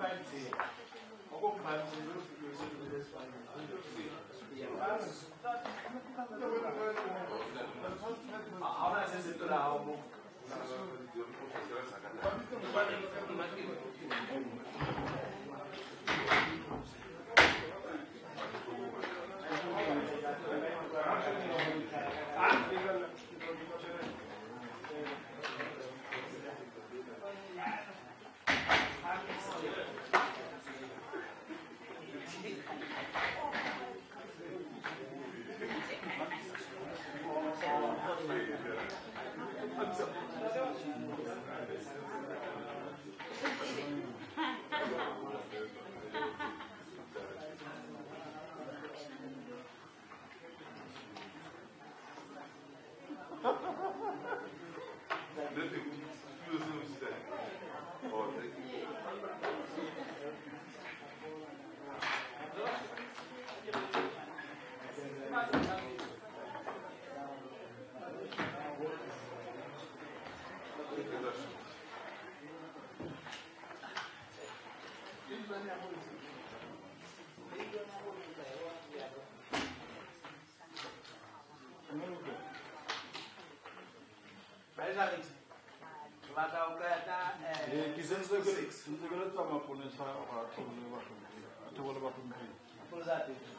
반지, 어곡 반지를 Kisenzo gulitwa maponesa wakati wale wakumbuka. Atuwale wakumbuka. Atuwale wakumbuka.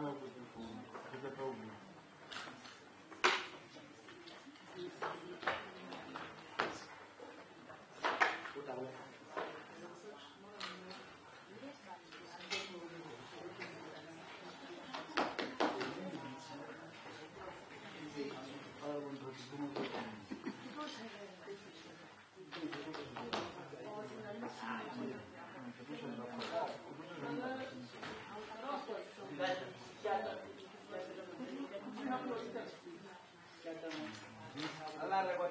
fala do para ouvir.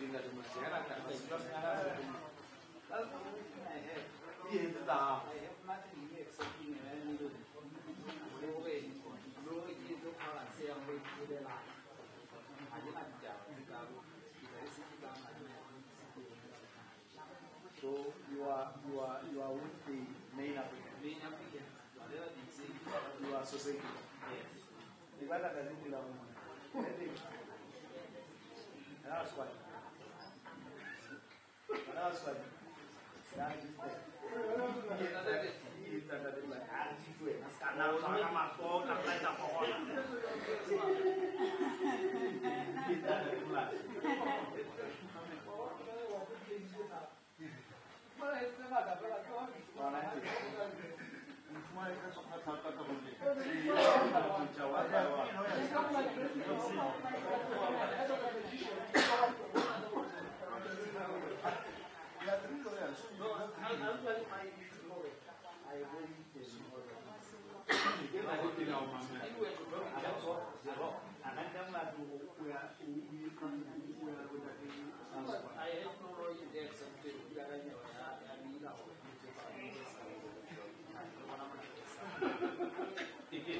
Sinar di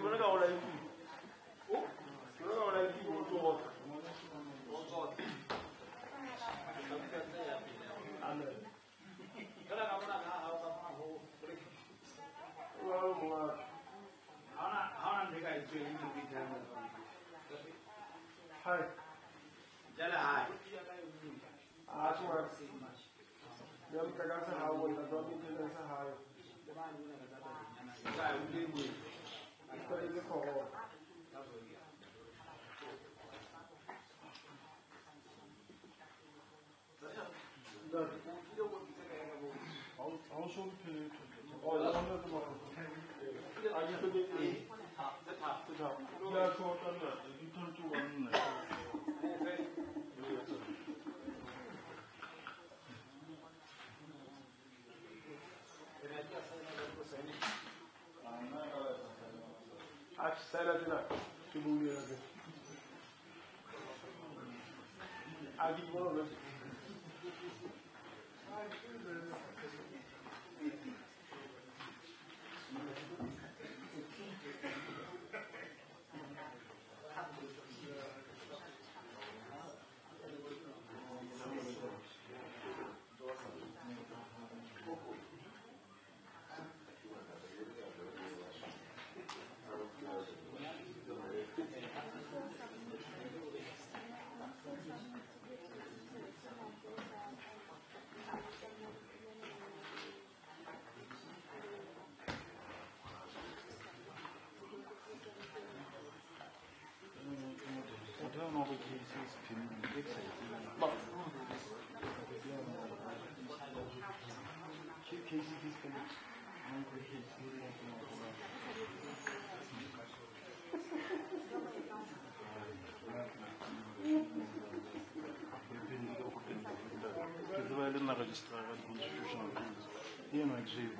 kuoneka ulaiki kuoneka ulaiki kutoka Hi. 소리 필요 어, 나 한번도 막. 아니 근데 자, 야, 저 어떤데? 리턴 쪽 왔네. 아, 살아지나? 주부위원한테. 아기 뭐는 Kızılay'la registrare constitutional rules. Io non ci Позвали регистрировать будущую жену. И на джип.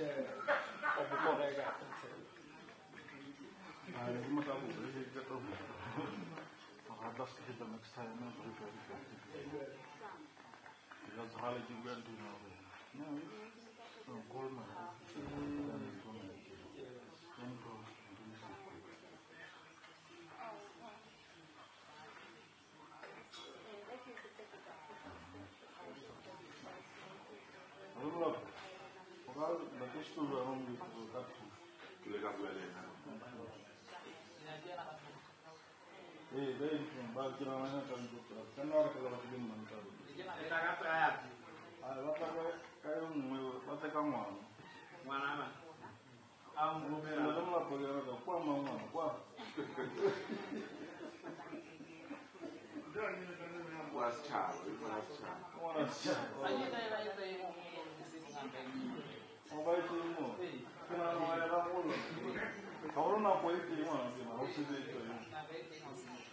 Thank you. Because Harley you went to know. No, no, Goldman. వజ్రమైన కనిపిస్తారు తెల్లవాడ కలవ film అంటారు అది వద్ద వద్దకమ్మ విధంలో పోయారు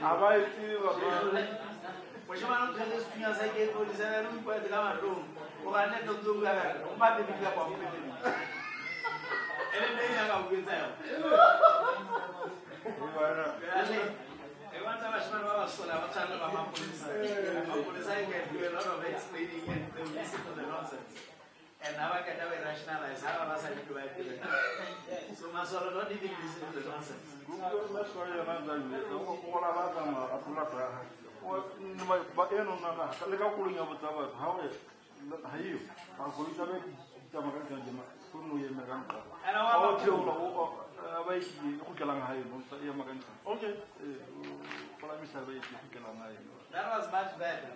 havaiti vachavanotaze zvitunha zake kurisana rikukwadzika madomu ukanetozokuvara umbatemika kwamupetemi ene ndei yakakupetsayo once I was one of us, so I was trying to my police. My police, I can do a lot of explaining and they will listen to the nonsense. Endava can never rationalize how else I need it. So Masolo, don't even listen to the nonsense. That was much better.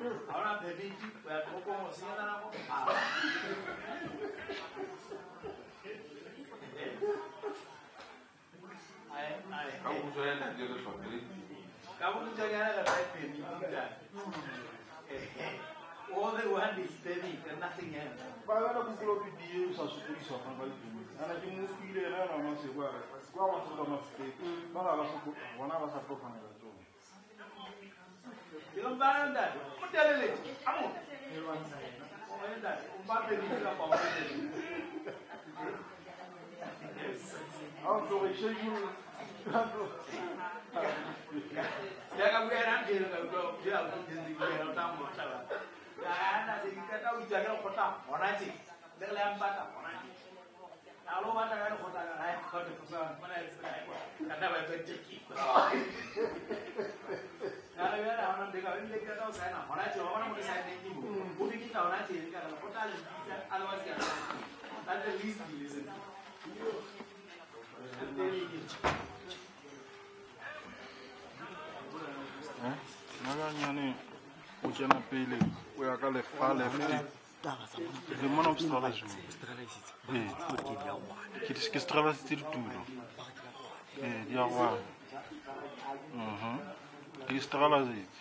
Ahora de Vinci, pues poco como nak tu. All the one is steady, there's nothing else. Bawa nak buku lebih dia, satu tulis apa kali tu. Anak kita mesti dia, anak masih kuat. Kuat masuk dalam masjid. Ilan ba yon dad? Mwen tele le. Amon. Mwen yon dad. Mwen ba pe di kila pa mwen tele. An to we shen yon. An to. Daga mwen an gen yon kwa jela mwen gen di kwen yon tam mwen chala. Ya an na se yon kata wita gen kota. Onati. Daga le an bata. Onati. Na lo bata gen kota gen ay kote kusa. Mwen ay sila ay kwa. Kata wai kwa jeki. kaga wannan daga in da ka zama sai na fara cewa wannan mutum sai da kibo ko bi kita wannan ce ka da kota a uyaka lefa Listrarazit.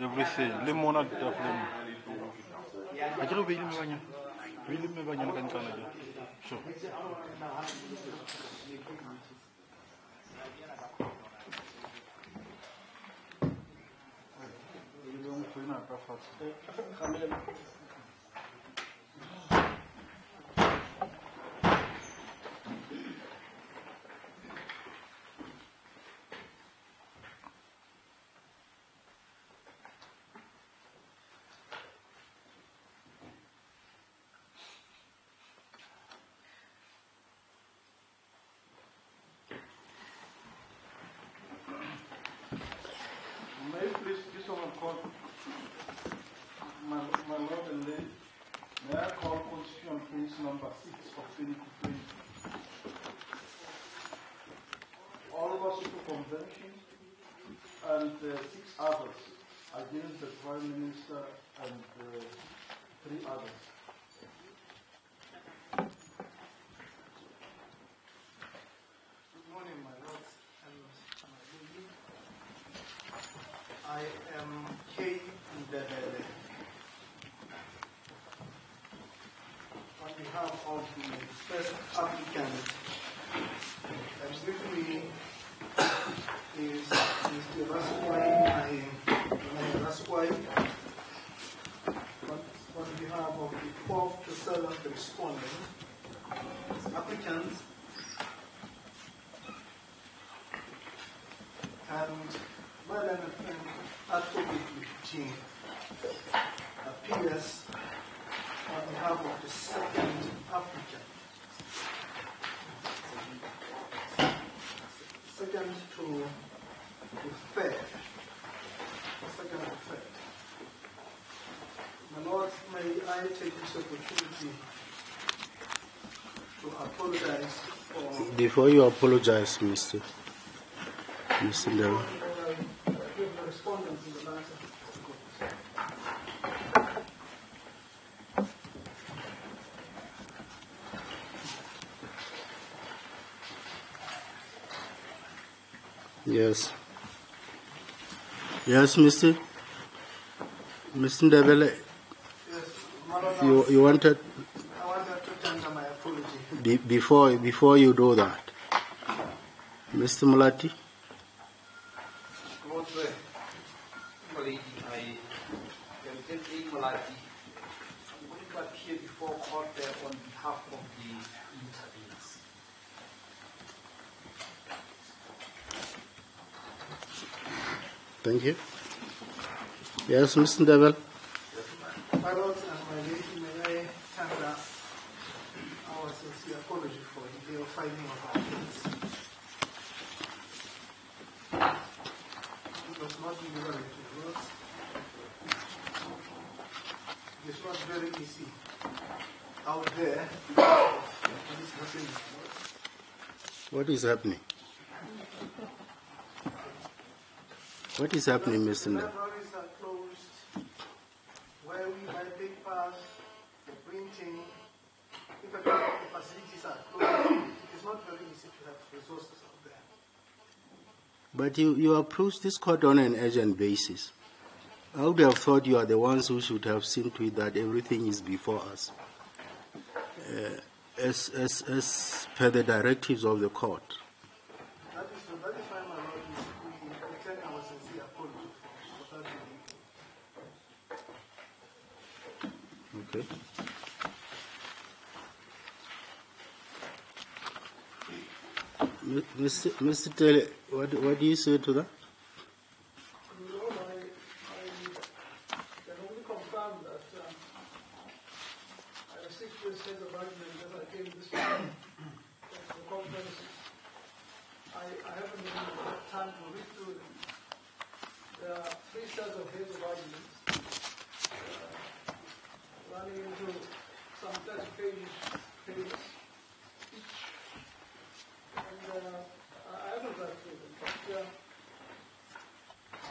Everything. Limona daflem. Ajiro be ilimi banya. Be ilimi banya kan kana ja. Thank you. Number 6 of 2020. All Basotho Convention and uh, six others against the Prime Minister and uh, three others. Good morning, my lords and my. I am K. Ndebele. On behalf of the first applicant, me is Mr. Raswai, Mr. Raswai. On on behalf of the fourth to seventh respondent, applicants, and Madam Advocate Jean appears on behalf of the second applicant. Second to the third. Second to third. My Lord, may I take this opportunity to apologize for Before you apologize, Mr. Mr. Ndero, uh, give the respondents in the matter. yes. Yes, Mr. Mr. Ndebele, Yes, you, you wanted, I wanted to tender my apology. be, before, before you do that, Mr. Mulati, Lord, uh, Malati, I am Henry Malati. I'm going to appear before court uh, on behalf of the interveners. thank you. Yes, Mr. Ndebele, My lords and my lady, may I tender our sincere apology for the day of filing of our case. It was not delivered to us. It is not very easy out there. This person is what is happening? What is happening, Mr. The Ndebele? libraries are closed, where we buy paper, the printing, in fact, the facilities are closed. It is not very easy to have resources out there. But you, you approach this court on an urgent basis. I would have thought you are the ones who should have seen to it that everything is before us. Uh, as, as, as per the directives of the court. That is, that is why, my lord, we, we return our sincere apology for, for that delay. Okay. M- Mr. Mr. Taylor, what, what do you say to that? No, I, I can only confirm that um, I received this as a argument as I came this morning at the conference. I, I haven't even had time to read through them. There are three sets of heads of arguments uh, running into some 30 page, pages each. And uh, I I haven't read through them. But, uh,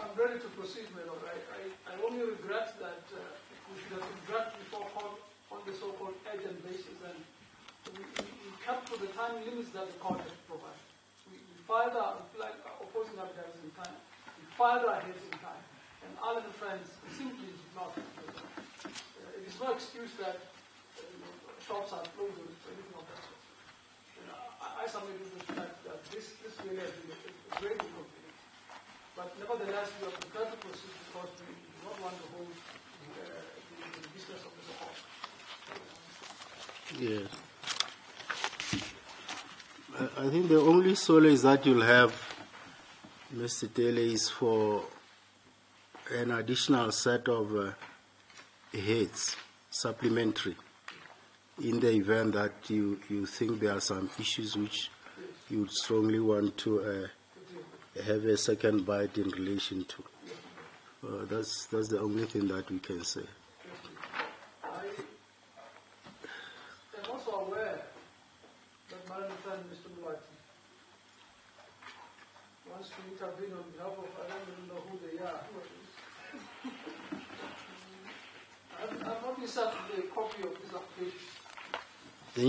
I'm ready to proceed, my lord. I, I, I only regret that uh, we should have been dragged before court on the so-called urgent basis, and we, we, we kept to the time limits that the court had provided. We, we filed our like, our opposing evidence in time. We filed our heads in time, and Alan and friends simply did not. Uh, it is no excuse that uh, you know, shops are closed or anything of that sort. You know, I, I submit with respect that this, this really has been a, a great inconvenience. But nevertheless, we are prepared to proceed because we do not want to hold uh, the, the business of the court. Yes. I- think the only solace that you'll have, Mr. Taylor, is for an additional set of uh, heads, supplementary, in the event that you, you think there are some issues which you would strongly want to uh, have a second bite in relation to. Uh, that's, that's the only thing that we can say. I am also this up the copy of this application. The intervention application. No. Um, it's, uh, there's the, the three applicants in that one. What, what I asked my lords and lady is that you want to, as I said,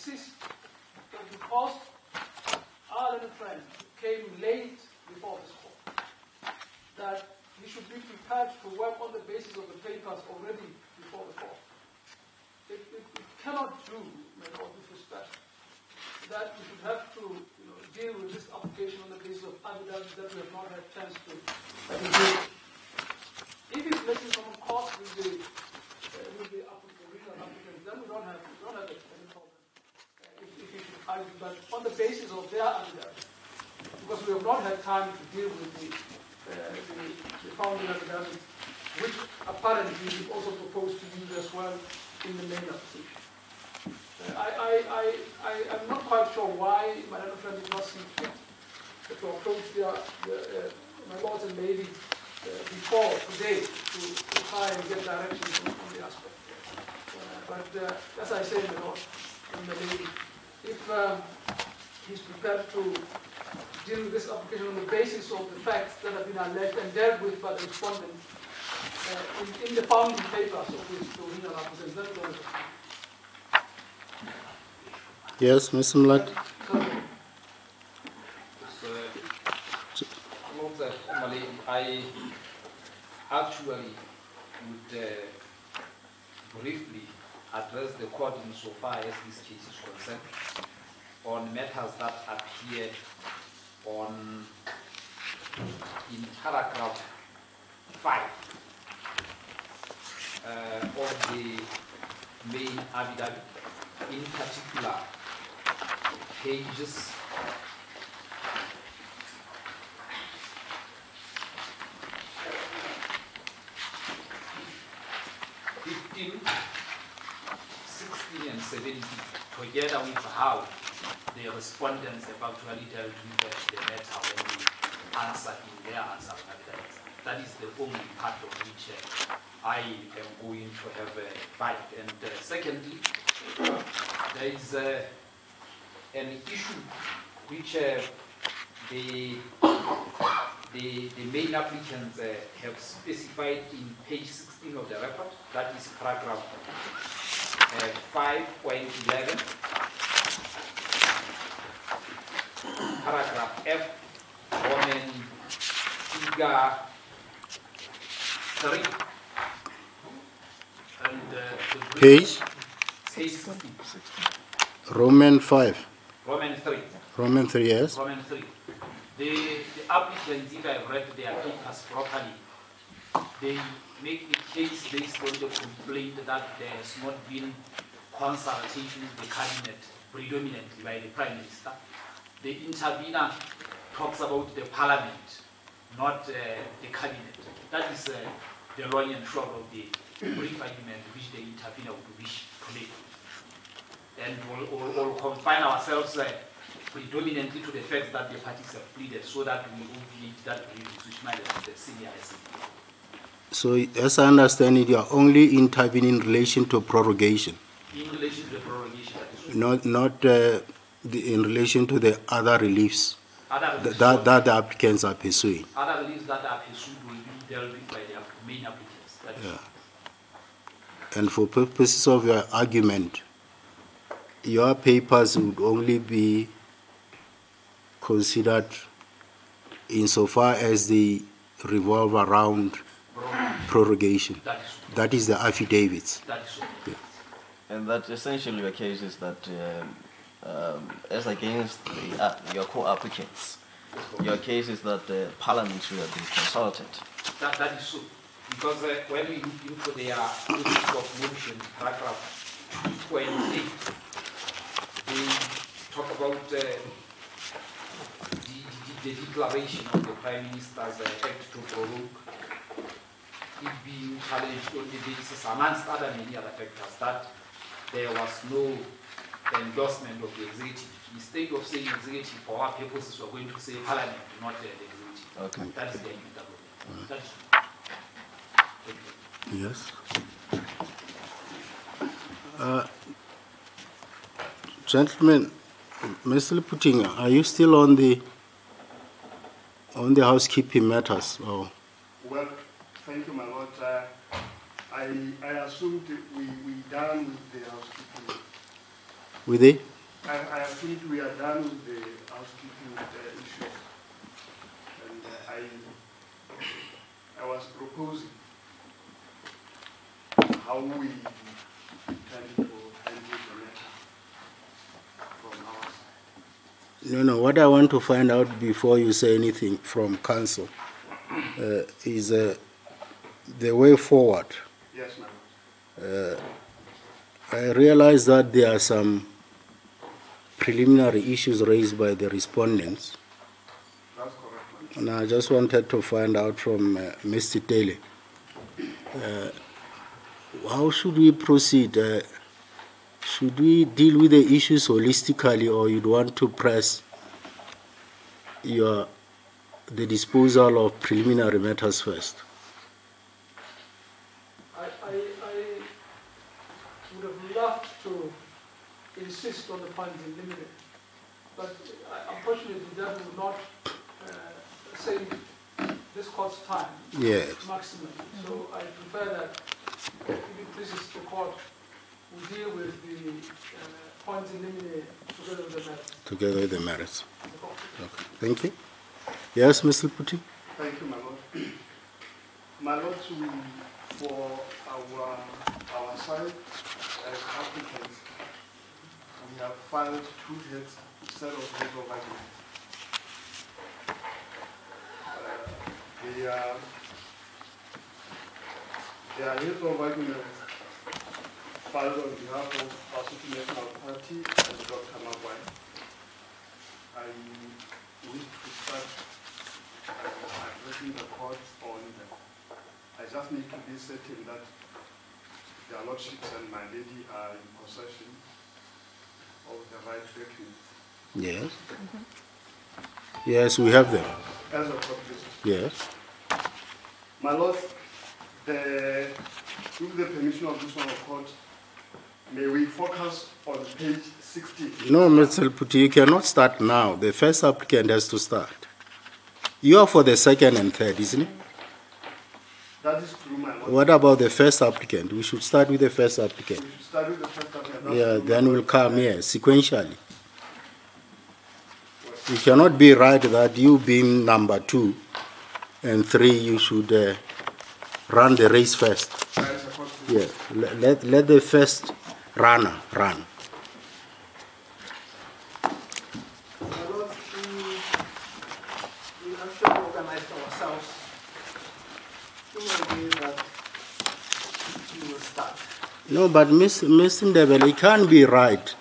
insist that because our little friend came late before this court, that he should be prepared to work on the basis of the papers already before the court. It, it, it cannot do, with all due respect, that we should have to you know, deal with this application on the basis of evidence that we have not had chance to. If it's making some cost with the, uh, with the applicant, original applicant, then we don't have, we don't have any problem. Uh, if, if you but on the basis of their evidence, because we have not had time to deal with the, uh, the, the founding evidence, which apparently we also proposed to use as well in the main application. Uh, I, I, I, I am not quite sure why Madam Friend did not see fit to approach their, the, uh, my lords and ladies uh, before today to, to try and get direction on, the aspect. Uh, but uh, as I said, my lord and the lady, if um, he's prepared to deal with this application on the basis of the facts that have been alleged and dealt with by the respondent uh, in, in the founding papers of this original application, then we're going to Yes, Mr. Mlat. So, uh, I actually would uh, briefly address the court insofar as this case is concerned on matters that appear on in paragraph five uh, of the main affidavit, in particular pages fifteen, sixteen, and seventeen, together with how the respondents have actually dealt with the matter when they answered in their answer affidavits. That is the only part of which uh, I am going to have a fight. And uh, secondly, there is uh, an issue which uh, the, the, the main applicants uh, have specified in page 16 of the record, that is paragraph uh, 5.11, paragraph F, Roman figure 3. And uh, the Page? Page 16. Roman 5. Roman 3. Roman 3, yes. Roman 3. The, the applicants, if I've read their papers properly, they make the case based on the complaint that there has not been consultation with the cabinet, predominantly by the Prime Minister. The intervener talks about the Parliament, not uh, the cabinet. That is uh, the long and short of the brief argument which the intervener would wish to make and we'll, we'll, we'll confine ourselves uh, predominantly to the facts that the parties have pleaded so that we obviate that grievance which might have the senior SC. So, as I understand it, you are only intervening in relation to prorogation, In relation to the prorogation, that is not, not uh, the, in relation to the other reliefs other that, reliefs, that, that the applicants are pursuing. other reliefs that are pursued will be dealt with by their main applicants. That is. And for purposes of your argument, your papers would only be considered insofar as they revolve around prorogation. that is That is the affidavits. that is so. And that essentially your case is that, um, um, as against the, uh, your co-applicants, your case is that the parliament should have been consulted. That, that is so. Because uh, when we look into their notice of motion, paragraph 2.8, they talk about uh, the, the, declaration of the Prime Minister's act to prorogue. It being challenged on the basis, amongst other many other factors, that there was no endorsement of the executive. Instead of saying executive, for our purposes, we're going to say parliament, not the executive. Okay. That is the interpretation. That is- Yes. Uh, Gentlemen, Mr. Puting, are you still on the, on the housekeeping matters? or Well, thank you, my lord. Uh, I, I assumed we, we done with the housekeeping. with the, I, I assumed we are done with the housekeeping uh, issues. And uh, I, I was proposing how we intend to handle the matter from our side. No, no, what I want to find out before you say anything from council uh, is uh, the way forward. Yes, ma'am. lord. I realize that there are some preliminary issues raised by the respondents. That's correct, And I just wanted to find out from uh, Mr. Taylor, uh, how should we proceed? Should we deal with the issues holistically, or you'd want to press your the disposal of preliminary matters first? I, I, I would have loved to insist on the points in limine, but unfortunately that would not uh, save this court's time Yes. maximum. So I prefer that if it pleases the court, we deal with the uh, points in limine together with the matter. Together with the merits. Okay. Thank you. Yes, Mr. Puti? Thank you, my lord. My lord, we, for our, our side as applicants, we have filed two heads, set of heads of argument. Uh, They are, they are heads of argument filed on behalf of Basotho National Party and Dr. Magwai. I wish to start uh, addressing the court on them. I just need to be certain that their lordships and my lady are in possession of the right documents. Yes. Yes, we have them. As a proposition. Yes. My lord, the, with the permission of this one of court, may we focus on page 16? No, Mr. Puti, you cannot start now. The first applicant has to start. You are for the second and third, isn't it? That is true, my lord. What about the first applicant? We should start with the first applicant. We should start with the first applicant. That's Yeah, then we'll come here sequentially. It cannot be right that you being number two and three, you should uh, run the race first. I support this. Yeah, let, let, let the first run. Start. No, but Miss Ndebele, it can't be right.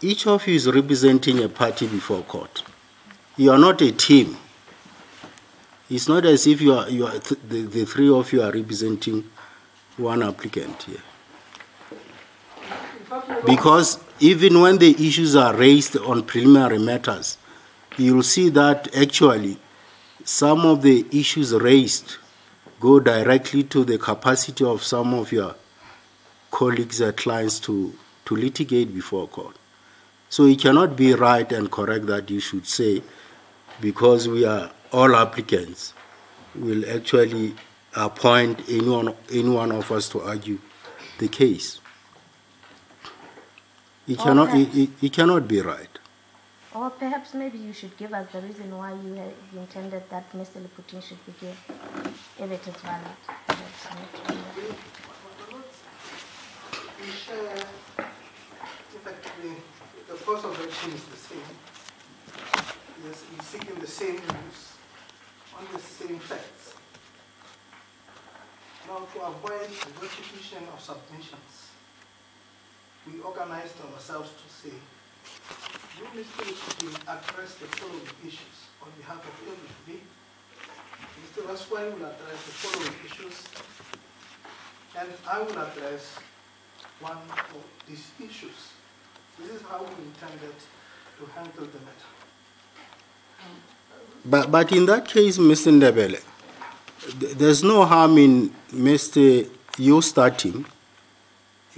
Each of you is representing a party before court. You are not a team. It's not as if you are, you are th- the, the three of you are representing one applicant here. In fact, we don't- Because even when the issues are raised on preliminary matters, you'll see that actually some of the issues raised go directly to the capacity of some of your colleagues and clients to, to litigate before court. So it cannot be right and correct that you should say, because we are all applicants, will actually appoint anyone, any one of us to argue the case. It cannot, Okay. it, it, it cannot be right. Or perhaps maybe you should give us the reason why you had you intended that Mr. Liputin should be here, if it is valid. Perhaps not. We share, effectively, the course of action is the same. Yes, we're seeking the same news on the same facts. Now, to avoid the repetition of submissions, we organized ourselves to say, you, Mr. Liputin, address the following issues on behalf of LUV. Mr. Raswani will address the following issues and I will address one of these issues. This is how we intended to handle the matter. But, but in that case, Mr. Ndebele, there's no harm in Mr. you starting.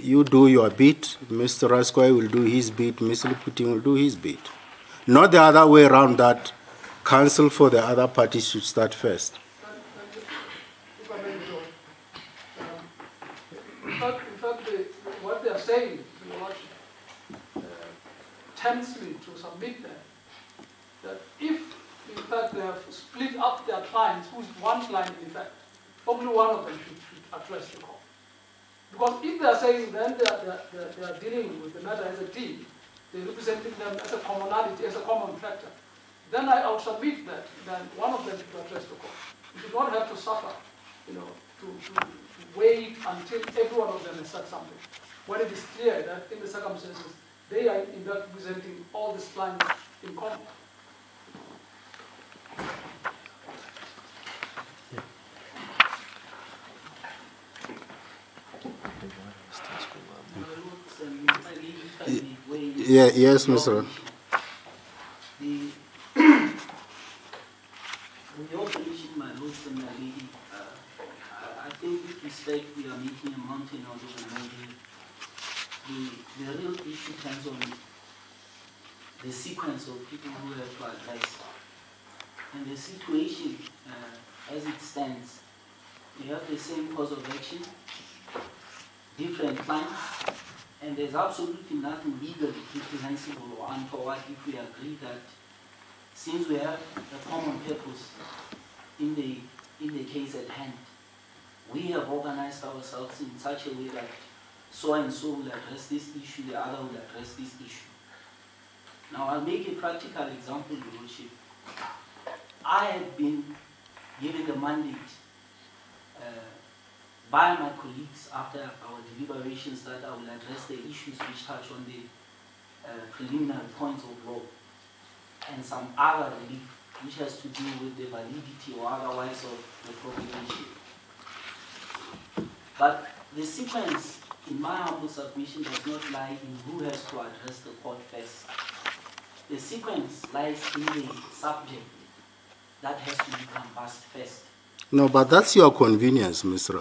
You do your bit, Mr. Raskoy will do his bit, Mr. Putin will do his bit. Not the other way around that counsel for the other party should start first. In fact, what they are saying, uh, tempts me to submit that, that if, in fact, they have split up their clients, who's one client, in fact, only one of them should, should address the court. Because if they are saying then they are, they, are, they are- they are dealing with the matter as a team, they're representing them as a commonality, as a common factor, then I will submit that, then one of them should address the court. You should not have to suffer, you know, to, to, to wait until every one of them has said something. When it is clear that in the circumstances, they are in fact presenting all these clients in common. Yeah, yes, Mr. The, the operation my lords and my lady, uh, I, I think with respect we are making a mountain out of a molehill. The, the real issue comes on the sequence of people who have to address. And the situation, uh, as it stands, we have the same cause of action, different clients, and there's absolutely nothing legally reprehensible or untoward if we agree that since we have a common purpose in the, in the case at hand, we have organized ourselves in such a way that so and so will address this issue, the other will address this issue. Now I'll make a practical example, Your Lordship. I have been given the mandate uh, by my colleagues after our deliberations that I will address the issues which touch on the uh, preliminary points of law and some other relief which has to do with the validity or otherwise of the proclamation. But the sequence, in my humble submission, does not lie in who has to address the court first. The sequence lies in the subject that has to be canvassed first. No, but that's your convenience, Mr.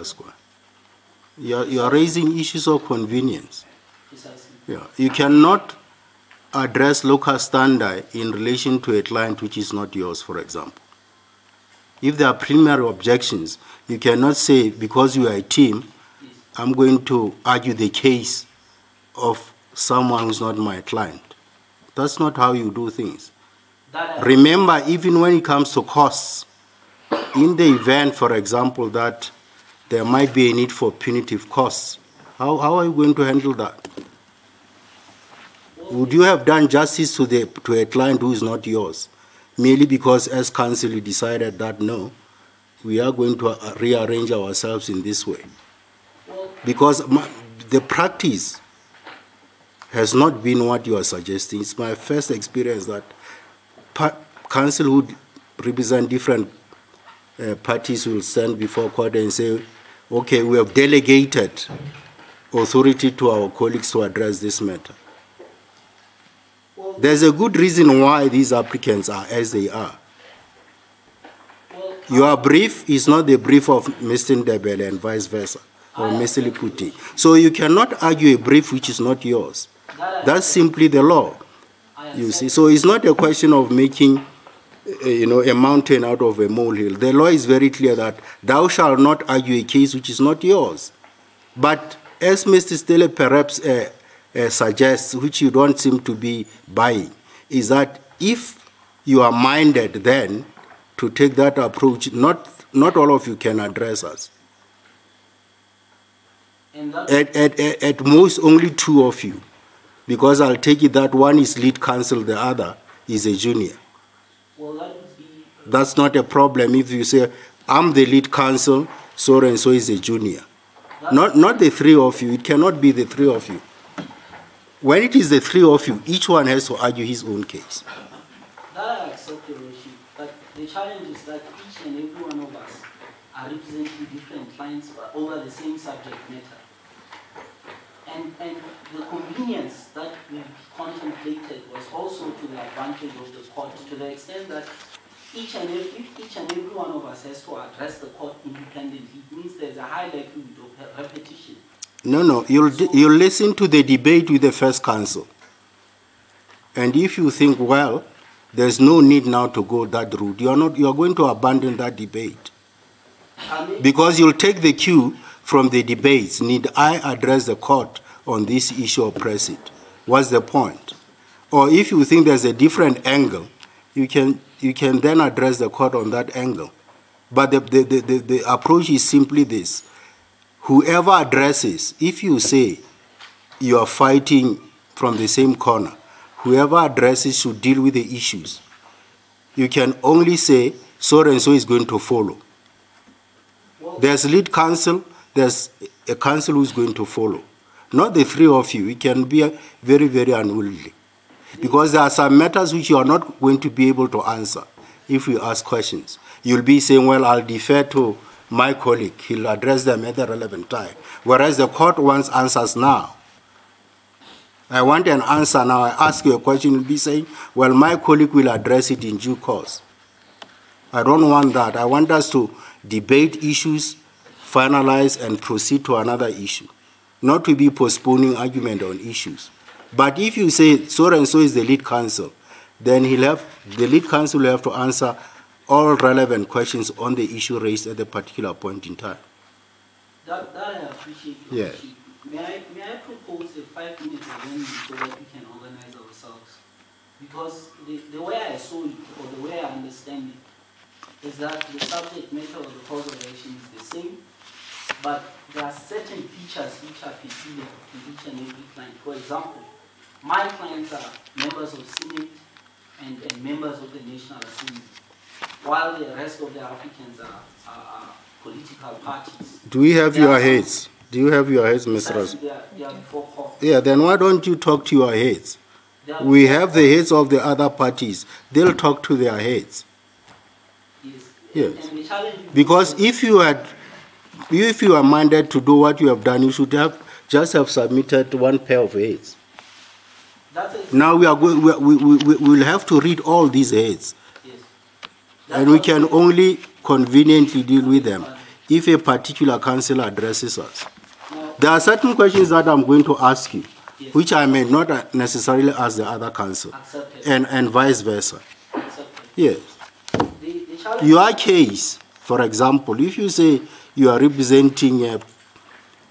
Raskoy. You're, you're raising issues of convenience. Yeah, you cannot address locus standi in relation to a client which is not yours, for example. If there are primary objections, you cannot say, because you are a team, I'm going to argue the case of someone who's not my client. That's not how you do things. Remember, even when it comes to costs, in the event, for example, that there might be a need for punitive costs, how, how are you going to handle that? Would you have done justice to, the, to a client who is not yours, merely because, as council, you decided that no, we are going to rearrange ourselves in this way? Because my, the practice has not been what you are suggesting. It's my first experience that council who represent different uh, parties will stand before court and say, okay, we have delegated authority to our colleagues to address this matter. There's a good reason why these applicants are as they are. Your brief is not the brief of Mr. Ndebele and vice versa, or Mr. Liputi. So you cannot argue a brief which is not yours. That's simply the law. You see, so it's not a question of making, you know, a mountain out of a molehill. The law is very clear that thou shalt not argue a case which is not yours. But as Mr. Stele perhaps uh, uh, suggests, which you don't seem to be buying, is that if you are minded then to take that approach, not not all of you can address us. At, at, at, at most, only two of you, because I'll take it that one is lead counsel, the other is a junior. well, that would be, That's not a problem if you say, I'm the lead counsel, so and so is a junior. Not, not the three of you, it cannot be the three of you. When it is the three of you, each one has to argue his own case. that I accept your worship, but the challenge is that each and every one of us are representing different clients over the same subject matter. And, and the convenience that we contemplated was also to the advantage of the court to the extent that each and every, each and every one of us has to address the court independently. It means there's a high likelihood of repetition. No, no, you'll, you'll listen to the debate with the first counsel. And if you think, well, there's no need now to go that route, you're, not, you're going to abandon that debate. Because you'll take the cue from the debates. Need I address the court on this issue or press it? What's the point? Or if you think there's a different angle, you can, you can then address the court on that angle. But the, the, the, the, the approach is simply this. Whoever addresses, if you say you are fighting from the same corner, whoever addresses should deal with the issues. You can only say so and so is going to follow. There's lead counsel, there's a counsel who's going to follow. Not the three of you. It can be very, very unwieldy. Because there are some matters which you are not going to be able to answer if you ask questions. You'll be saying, well, I'll defer to my colleague. He'll address them at the relevant time. Whereas the court wants answers now. I want an answer now. I ask you a question, you'll be saying, well, my colleague will address it in due course. I don't want that. I want us to debate issues, finalize, and proceed to another issue, not to be postponing argument on issues. But if you say so and so is the lead counsel, then he'll have, the lead counsel will have to answer all relevant questions on the issue raised at the particular point in time. That, that I appreciate. Yeah. May I, may I propose a five minute adjournment so that we can organize ourselves? Because the, the way I saw it, or the way I understand it, is that the subject matter of the cause of action is the same, but there are certain features which are peculiar to each and every client. For example, my clients are members of Senate and, and members of the National Assembly, while the rest of the applicants are, are, are political parties. Do we have There your heads? Do you have your heads, Mr. Ras? They are, they are before court. Yeah, then why don't you talk to your heads? We have the heads of the other parties. They'll talk to their heads. Yes. Yes. And the challenge is Because if you had, if you are minded to do what you have done, you should have just have submitted one pair of heads. Is, Now we are going, we, we, we, will have to read all these heads, yes. and we can only conveniently deal with them if a particular council addresses us. There are certain questions that I'm going to ask you, which I may not uh, necessarily ask the other council, accepted. and, and vice versa. accepted. Yes. The, the Your case, for example, if you say you are representing uh,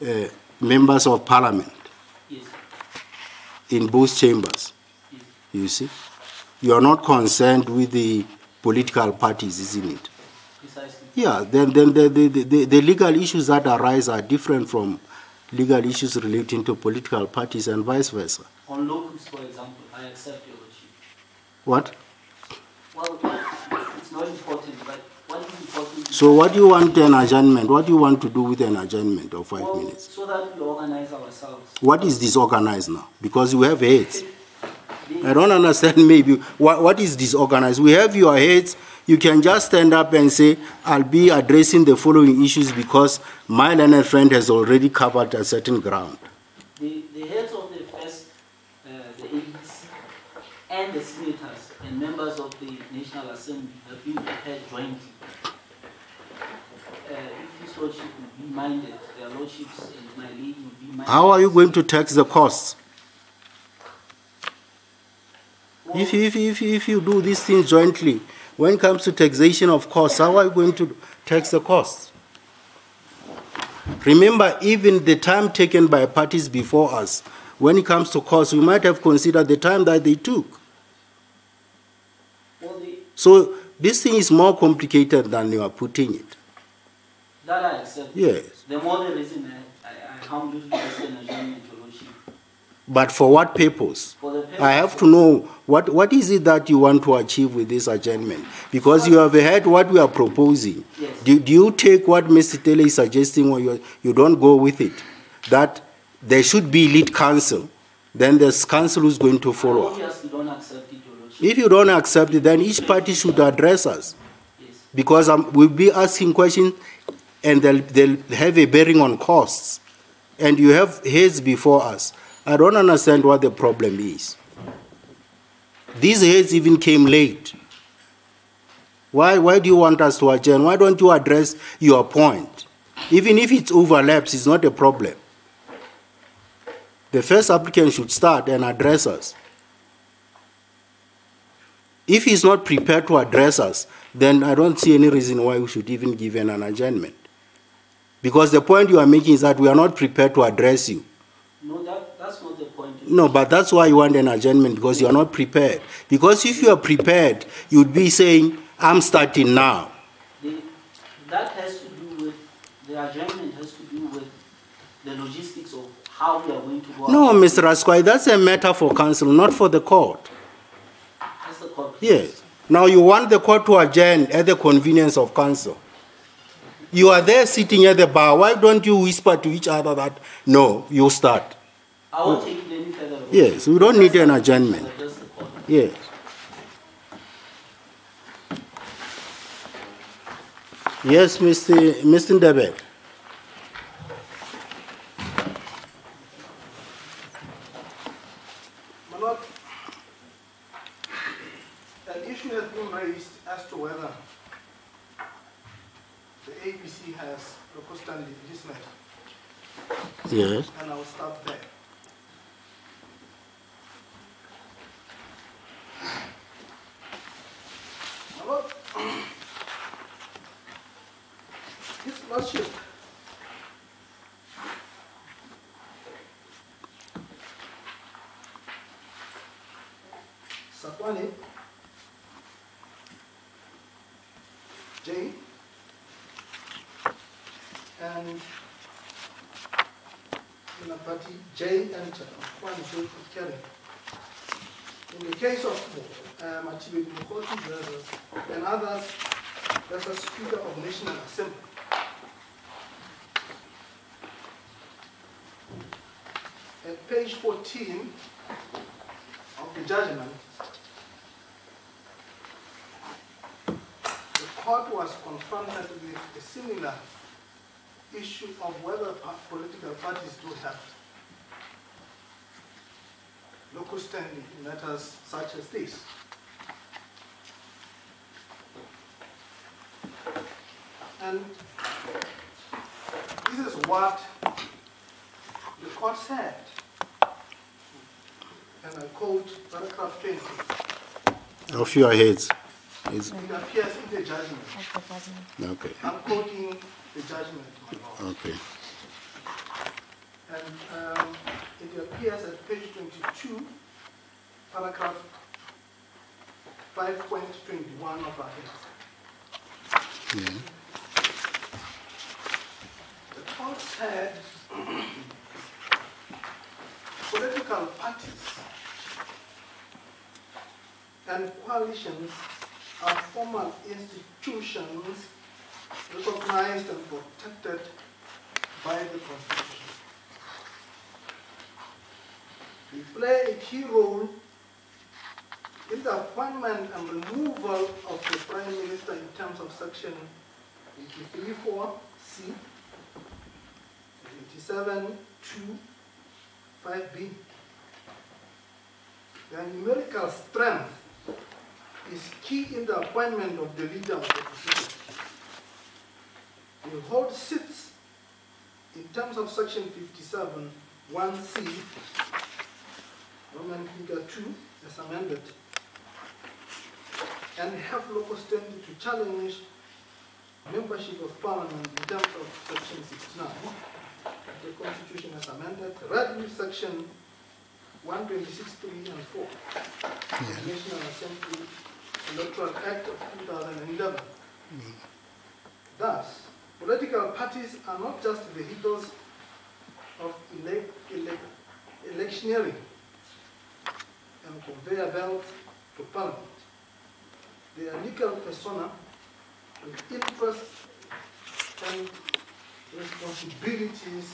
uh, members of parliament yes, in both chambers, yes, you see, you are not concerned with the political parties, isn't it? precisely. Yeah, then, then the, the, the, the legal issues that arise are different from legal issues relating to political parties and vice versa. On locus, for example, I accept your lordship. What? Well, what, it's not important, but what is important is So what do you want an adjournment? What do you want to do with an adjournment of five minutes? so that we organize ourselves. What is disorganized now? Because we have heads. I don't understand maybe what, what is disorganized. We have your heads. You can just stand up and say, I'll be addressing the following issues because my learned friend has already covered a certain ground. The, the heads of the first, uh, the ABC, and the senators and members of the National Assembly have been prepared jointly. Lordship would be minded, their lordships and my lady would be minded. How are you going to tax the costs? Well, If, if, if, if you do these things jointly, when it comes to taxation of costs, how are you going to tax the costs? Remember, even the time taken by parties before us, when it comes to costs, we might have considered the time that they took. well, the, So this thing is more complicated than you are putting it. That I accept. Yes. The more the reason I, I, I humbly request an adjournment. But for what purpose? For the purpose I have to know what, what is it that you want to achieve with this adjournment? Because you have heard what we are proposing. Yes. Do, do you take what Mr. Taylor is suggesting or you, you don't go with it? That there should be lead counsel, then there's counsel who's going to follow. obviously don't accept it. If you don't accept it, then each party should address us. Yes. Because um, we'll be asking questions and they'll, they'll have a bearing on costs, and you have heads before us. I don't understand what the problem is. These heads even came late. Why, why do you want us to adjourn? Why don't you address your point? Even if it overlaps, it's not a problem. The first applicant should start and address us. If he's not prepared to address us, then I don't see any reason why we should even give an adjournment. Because the point you are making is that we are not prepared to address you. No, that, that's not the point. No, but that's why you want an adjournment because you are not prepared. Because if you are prepared, you'd be saying, I'm starting now. The, that has to do with, the adjournment has to do with the logistics of how we are going to go. No, Mr. Rasquai, that's a matter for council, not for the court. That's the court. Yes. Now you want the court to adjourn at the convenience of council. You are there sitting at the bar. Why don't you whisper to each other that, no, you start? I won't take it any further. Yes, we don't need an adjournment. Address the court. Yes. Yes, Mr. Mr. Ndebele. My lord, an issue has been raised as to whether ABC has in this matter, Yes. and I will start there. Lord, His Lordship. Sakoane. J and Inapati J and one. In the case of uh, Machibe Mukoti versus and others a Speaker of National Assembly. At page 14 of the judgment, the court was confronted with a similar issue of whether political parties do have locus standi in matters such as this. And this is what the court said. And I quote paragraph 20. Of your heads. It's, It appears in the judgment. The judgment. okay. I'm quoting the judgment, my lord. Okay. And um, it appears at page 22, paragraph 5.21 of our head. Yeah. The court said political parties and coalitions are formal institutions recognized and protected by the Constitution. They play a key role in the appointment and removal of the Prime Minister in terms of Section 83.4c, 87.2, 5b. Their numerical strength is key in the appointment of the leader of the opposition. They hold seats in terms of section 57, 1C, Roman figure 2, as amended, and have locus standi to challenge membership of parliament in terms of section 69 of the constitution as amended, read with section 126, 3 and 4, the National Assembly Electoral Act of 2011. Thus, political parties are not just vehicles of ele- ele- electioneering and conveyor belts to parliament. They are legal persona with interests and responsibilities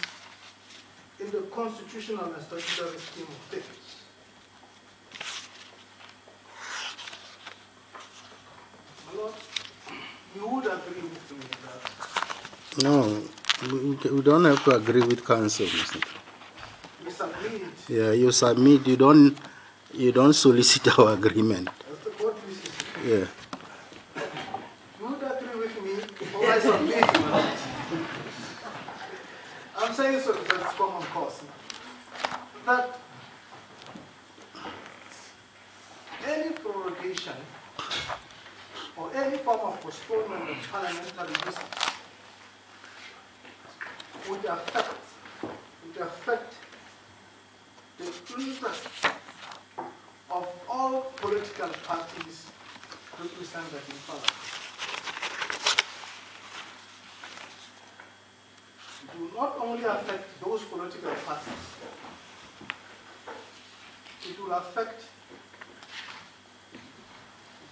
in the constitutional and statutory scheme of things. My Lord, you would agree with me No, we, we- don't have to agree with council, Mr. We submit, Yeah, you submit, you don't, you don't solicit our agreement. that's the court wishes. Yeah. You would agree with me or I submit? I'm saying so because it's common cause. That any prorogation or any form of postponement of parliamentary business would affect, would affect the interest of all political parties represented in parliament. It will not only affect those political parties, it will affect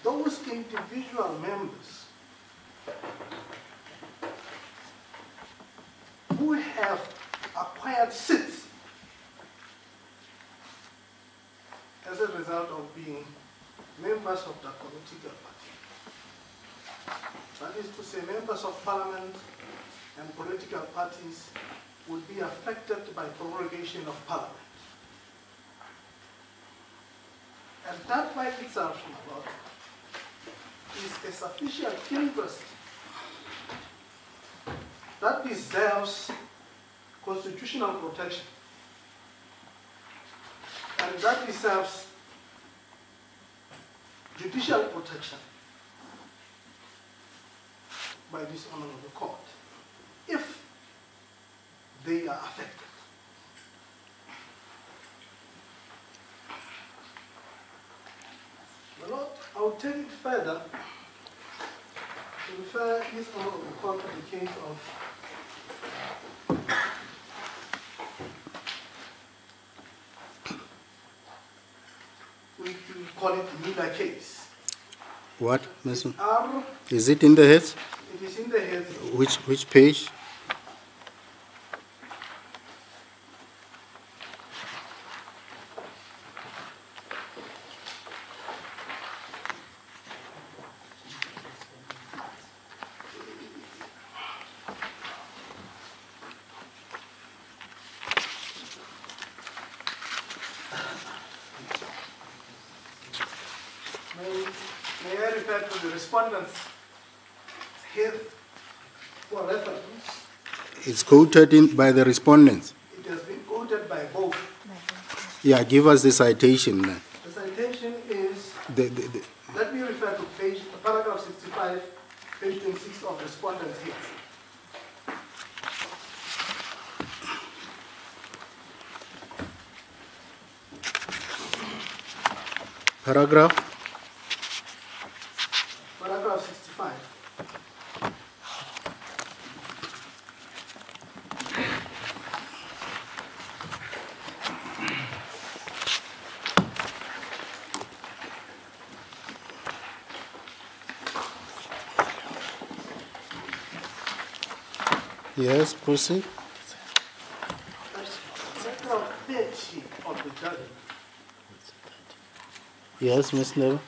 those individual members who have acquired seats as a result of being members of the political party. That is to say, members of parliament and political parties would be affected by prorogation of parliament. And that by itself, my lord, is a sufficient interest that deserves constitutional protection. And that deserves judicial protection by this honorable court if they are affected. My lord, I will take it further to refer this honorable court to the case of we call it Miller case. What, Mr. Is it in the head? it is in the head, Which, which page? may, may I refer to the respondent's head for reference? It's quoted in, by the respondents. It has been quoted by both. Yeah, give us the citation. then. The citation is, The, the, the, let me refer to page, paragraph 65, page 26 of respondent's paragraph? Paragraph 65. Yes, proceed. Paragraph 30 of the. Yes, Ms. Neva?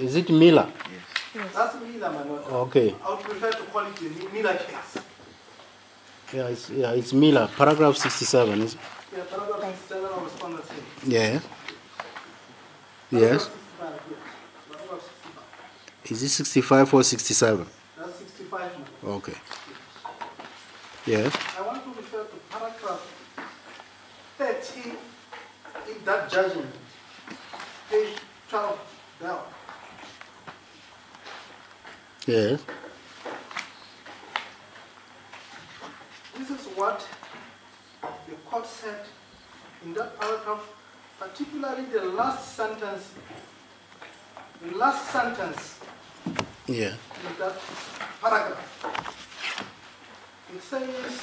Is it Miller? That's Miller, my lord. Okay. I would prefer to call it the Mi- Miller case. Yeah, it's, yeah, it's Miller, paragraph 67. Is, Yeah, paragraph 67 of respondent's head. yeah. Yes. Paragraph yes. Paragraph 65. Is it 65 or 67? That's 65, my lord. Okay. Yes. I want to refer to paragraph 13 in that judgment, page 12 down. Yes. This is what the court said in that paragraph, particularly the last sentence, the last sentence Yeah. paragraph. It says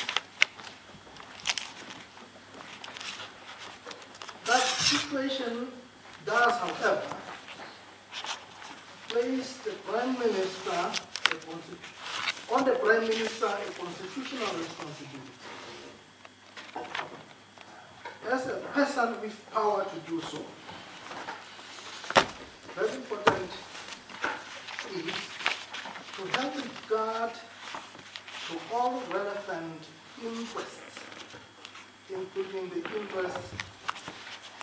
that situation does, however, place the Prime Minister on the Prime Minister a constitutional responsibility as a person with power to do so. Very important is to help to all relevant interests, including the interests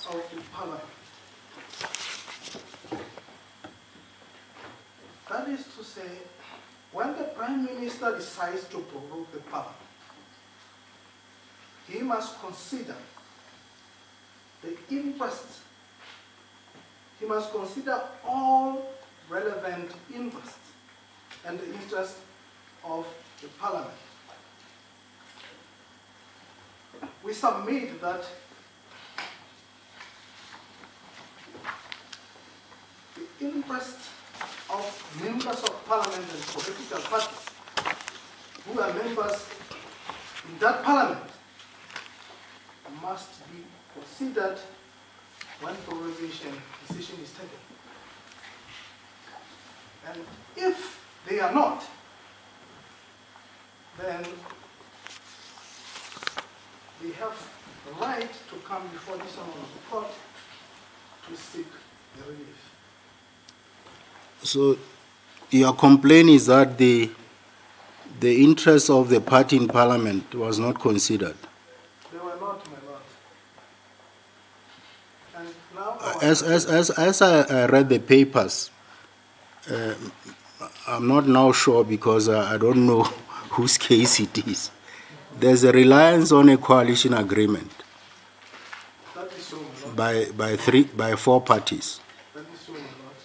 of the parliament. That is to say, when the prime minister decides to prorogue the parliament, he must consider the interests, he must consider all relevant interests and the interests of the parliament. We submit that the interests of members of parliament and political parties who are members in that parliament must be considered when prorogation decision is taken. And if they are not, then they have the right to come before this honorable court to seek the relief. So your complaint is that the the interest of the party in parliament was not considered. They were not, my lord. And now, As as as as I, I read the papers, uh, I'm not now sure because uh, I don't know whose case it is. There's a reliance on a coalition agreement by by three by four parties.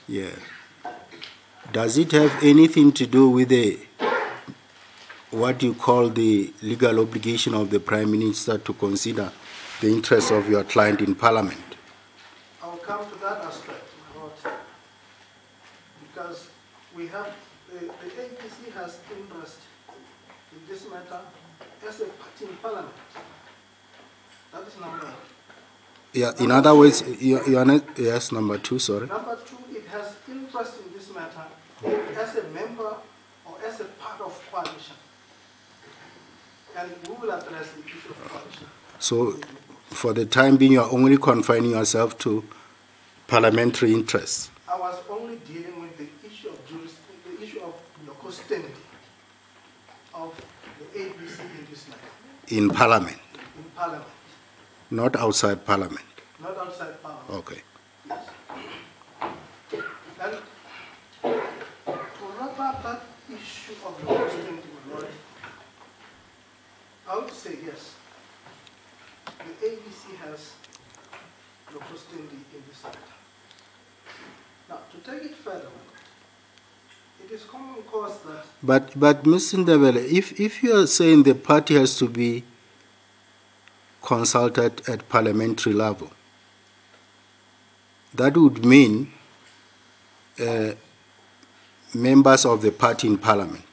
Yeah. Does it have anything to do with the what you call the legal obligation of the prime minister to consider the interests of your client in parliament? I'll come to that aspect. Because we have, the, the ABC has interest in this matter as a party in parliament. That is number one. Yeah. In other words, you, you are not, yes. Number two. Sorry. Number two, it has interest in this matter as a member or as a part of coalition. And we will address the issue of coalition. So, for the time being, you are only confining yourself to parliamentary interests I was only dealing of the custody of the ABC in this matter, in parliament, in parliament, not outside parliament. not outside parliament. Okay. Yes. And to wrap up that issue of the lord, I would say yes. The ABC has the custody in this matter. Now, to take it further, it is common cause that But, but Mr. Ndebele, if, if you are saying the party has to be consulted at parliamentary level, that would mean uh, members of the party in parliament.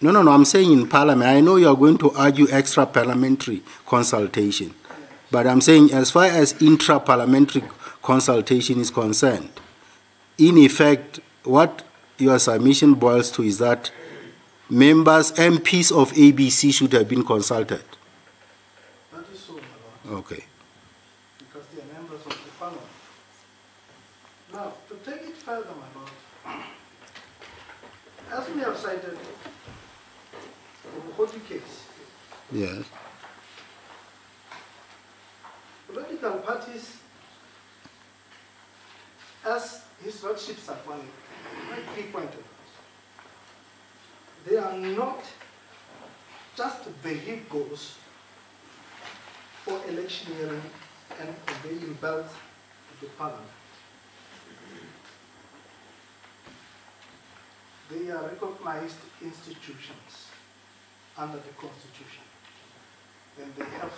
No, no, no, I'm saying in parliament. I know you are going to argue extra parliamentary consultation. But I'm saying as far as intra parliamentary consultation is concerned, in effect, what your submission boils to is that members, MPs of ABC should have been consulted. That is so, my lord. Okay. because they are members of the parliament. Now, to take it further, my lord, as we have cited the Buhoti case, Yes. political parties, as his lordship Sakoane rightly pointed out, they are not just vehicles for electioneering and conveying wealth to the parliament. They are recognized institutions under the constitution. And they have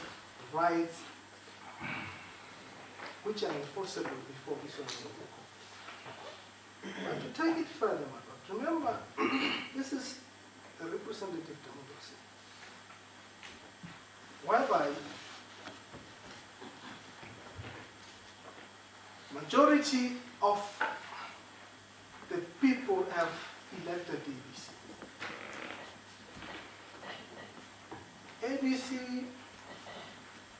rights which are enforceable before this honorable But to take it further, my lord, remember, this is a representative democracy, whereby majority of the people have elected ABC. ABC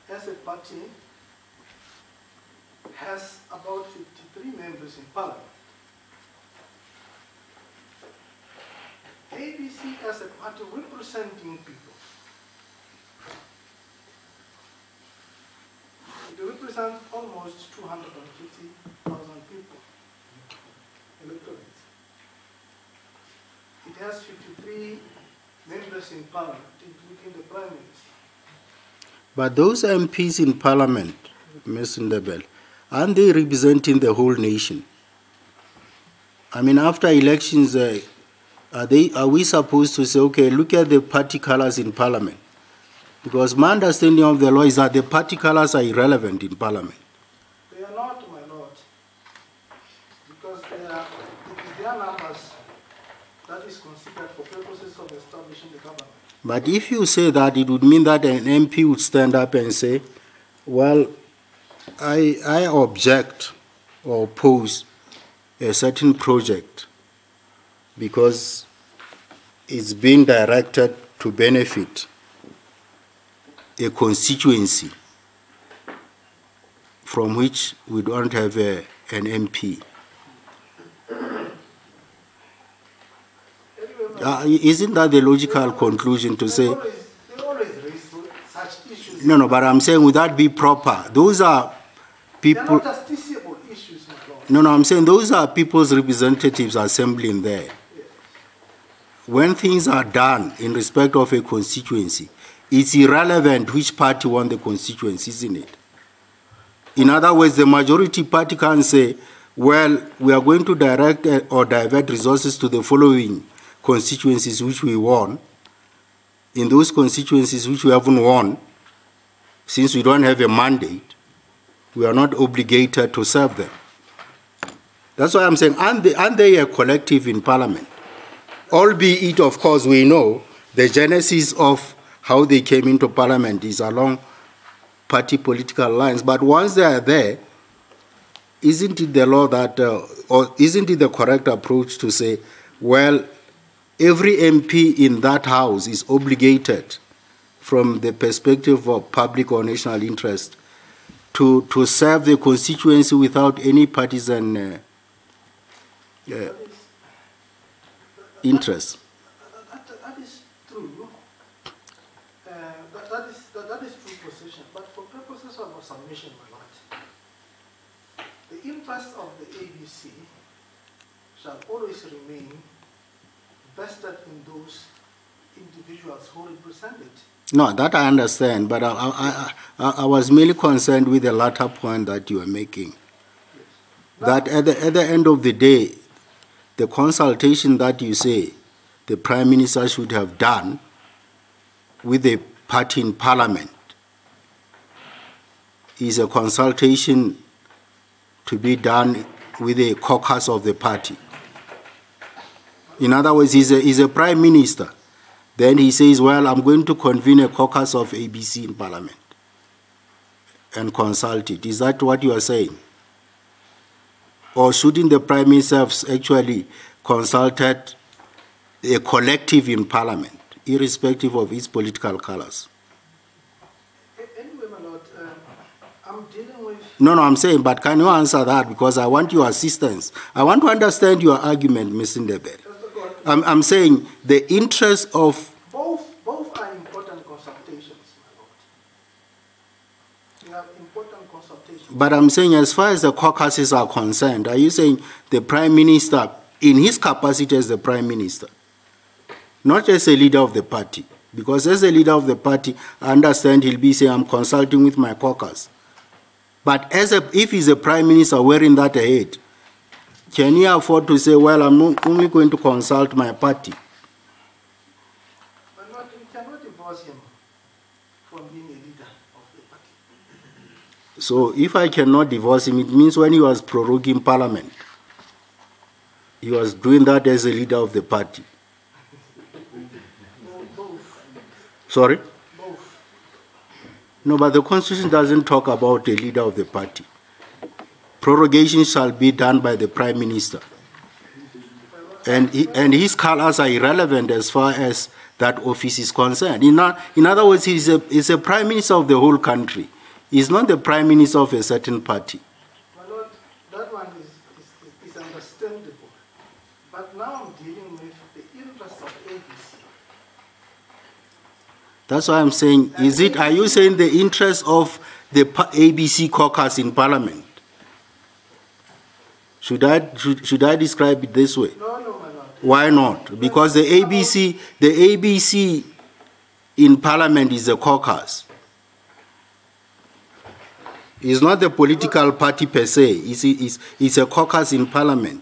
as a party has about 53 members in parliament. ABC as a party representing people. It represents almost 250,000 people, electorate. It has 53 members in parliament, including the prime minister. But those MPs in parliament, Ms. Ndebele, aren't they representing the whole nation? I mean, after elections, uh, are, they, are we supposed to say, okay, look at the party colors in parliament? Because my understanding of the law is that the party colors are irrelevant in parliament. They are not, my lord, because they are, it is their numbers that is considered for purposes of establishing the government. But if you say that, it would mean that an MP would stand up and say, well, I, I object or oppose a certain project because it's being directed to benefit a constituency from which we don't have a, an MP. Uh, isn't that the logical conclusion to say? They always, they always raise such issues. No, no, but I'm saying would that be proper? Those are people. issues. No, no, I'm saying those are people's representatives assembling there. When things are done in respect of a constituency, it's irrelevant which party won the constituency, isn't it? In other words, the majority party can say, well, we are going to direct uh, or divert resources to the following constituencies which we won. In those constituencies which we haven't won, since we don't have a mandate, we are not obligated to serve them. That's why I'm saying, aren't they, aren't they a collective in parliament? Albeit, of course, we know the genesis of how they came into parliament is along party political lines. But once they are there, isn't it the law that, uh, or isn't it the correct approach to say, well, every MP in that house is obligated, from the perspective of public or national interest, to, to serve the constituency without any partisan uh, uh, interest. That, that- that is true. Uh, that, that, is, that, that is true position. But for purposes of submission, my lord, the interest of the ABC shall always remain vested in those individuals who represent it. No, that I understand, but I, I, I, I was merely concerned with the latter point that you are making. That at the, at the end of the day, the consultation that you say the Prime Minister should have done with the party in Parliament is a consultation to be done with the caucus of the party. In other words, he's a, he's a Prime Minister. Then he says, Well, I'm going to convene a caucus of ABC in Parliament and consult it. Is that what you are saying? Or shouldn't the Prime Minister have actually consulted a collective in Parliament, irrespective of its political colors? Anyway, my lord, um, I'm dealing with No, no, I'm saying, but can you answer that? Because I want your assistance. I want to understand your argument, Ms. Ndebele. I'm, I'm saying the interest of both, both are important consultations, my lord. We have important consultations. But I'm saying, as far as the caucuses are concerned, are you saying the prime minister, in his capacity as the prime minister, not as a leader of the party? Because as a leader of the party, I understand he'll be saying, I'm consulting with my caucus. But as a, if he's a prime minister wearing that ahead, can he afford to say, well, I'm only going to consult my party? But not, we cannot divorce him from being a leader of the party. So if I cannot divorce him, it means when he was proroguing parliament, he was doing that as a leader of the party. Sorry? No, but the constitution doesn't talk about a leader of the party. Prorogation shall be done by the prime minister. And, he, and his colors are irrelevant as far as that office is concerned. In, o- in other words, he's a, he's a prime minister of the whole country. He's not the prime minister of a certain party. That is, is understandable. But now I'm dealing with the interests of ABC. That's why I'm saying, is it, are you saying the interest of the ABC caucus in parliament? Should I, should, should I describe it this way? No, no, my lord. Why not? Because the ABC, the ABC in parliament is a caucus. It's not the political party per se, it's, it's, it's a caucus in parliament.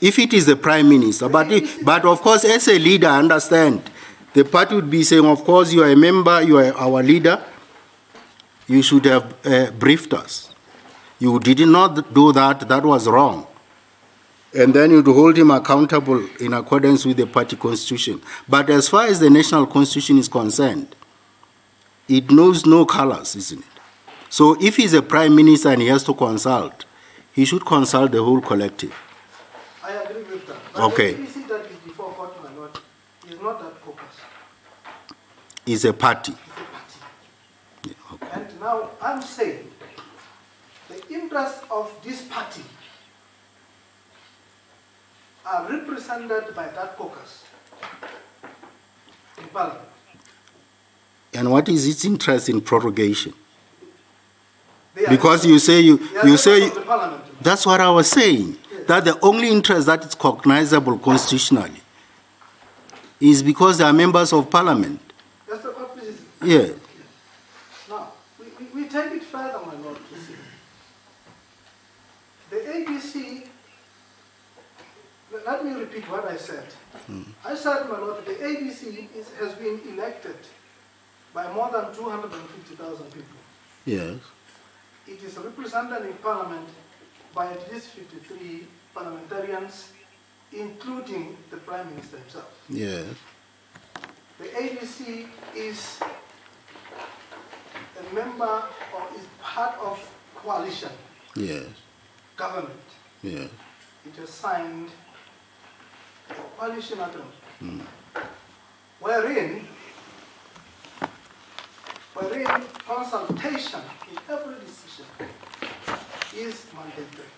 If it is the prime minister, but, it, but of course, as a leader, I understand. The party would be saying, of course, you are a member, you are our leader, you should have uh, briefed us. You did not do that, that was wrong. And then you'd hold him accountable in accordance with the party constitution. But as far as the national constitution is concerned, it knows no colors, isn't it? So if he's a prime minister and he has to consult, he should consult the whole collective. I agree with that. But Okay. the ABC that is before court, lord, is not that caucus. Is a party. It's a party. And now I'm saying the interests of this party are represented by that caucus in parliament. And what is its interest in prorogation? Because you say you, you say of the parliament. that's what I was saying. That the only interest that is cognizable constitutionally is because they are members of parliament. That's the court is. Yeah. Now, we, we, we take it further, my lord, to see. The ABC, let- me repeat what I said. Hmm. I said, my lord, the ABC is, has been elected by more than 250,000 people. Yes. It is represented in parliament by at least 53 parliamentarians, including the prime minister himself. Yes. The ABC is a member or is part of coalition Yes. government. Yes. It has signed a coalition agreement hmm. wherein wherein consultation in every decision is mandatory.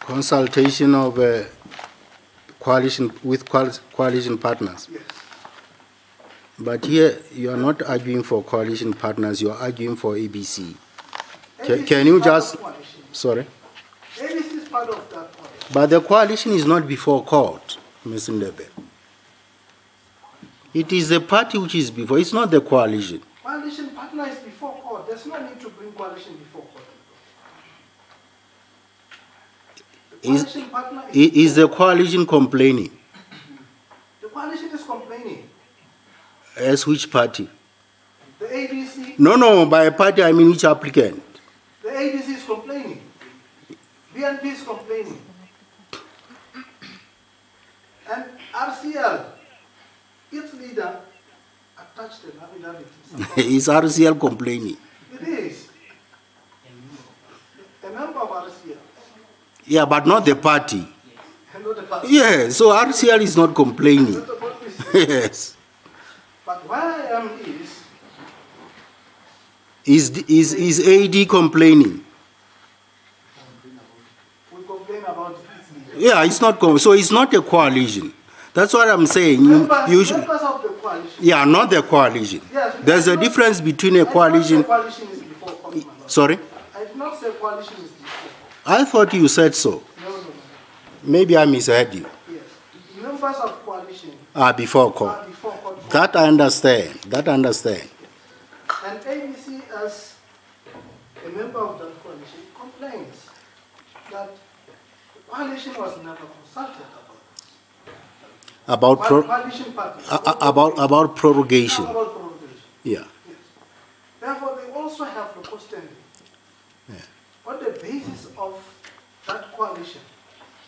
Consultation of uh, coalition with coalition partners. Yes. But here you are not arguing for coalition partners. You are arguing for ABC. Can, ABC can you just sorry? ABC is part of that coalition. But the coalition is not before court, Ms. Ndebe. It is the party which is before, it's not the coalition. Coalition partner is before court. There's no need to bring coalition before court. The Is- coalition Is the coalition complaining? The coalition is complaining. As which party? The ABC, No, no, by a party I mean which applicant? the ABC is complaining. BNP is complaining. And RCL, its leader, attached an affidavit. in support. is RCL complaining? It is. A member of RCL, Yeah, but not the party. not the party. Yeah, so RCL is not complaining. Not yes. But where I am is, Is, is, is AD complaining? we complain about its. Yeah, it's not, com- so it's not a coalition. That's what I'm saying. You, Members, you should, members coalition. yeah, not the coalition. Yes, There's a difference between a did not say coalition. coalition is before court, my lord. Sorry? I did not say coalition is before. I thought you said so. No, no, no. Maybe I misheard you. Yes. Members of coalition Ah, before court. are before court. That I understand. That I understand. And ABC, as a member of that coalition, complains that the coalition was never consulted about. About, pro- coalition parties. a- a- about, about prorogation. About prorogation. Yeah. Yes. Therefore, they also have the standing. On the basis of that coalition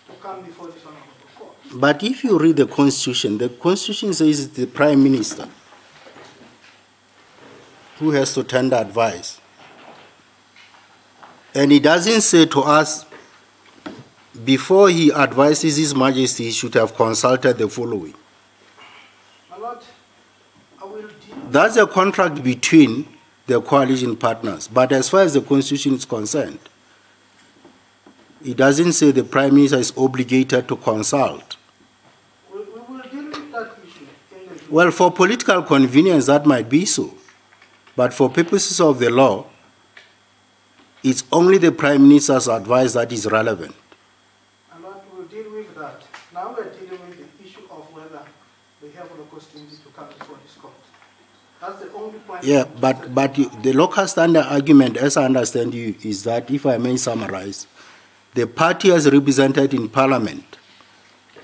to come before this honorable court. But if you read the constitution, the constitution says it's the prime minister who has to tender advice. And he doesn't say to us, before he advises His Majesty, he should have consulted the following. My lord, I will deal That's a contract between the coalition partners. But as far as the constitution is concerned, it doesn't say the prime minister is obligated to consult. We, we will deal with that issue Well, for political convenience, that might be so. But for purposes of the law, it's only the prime minister's advice that is relevant. And that we'll deal with that. Now we're dealing with the issue of whether they have locus standi to come before this court. That's the only point. Yeah, but, but the locus standi argument, as I understand you, is that, if I may summarize, the party as represented in parliament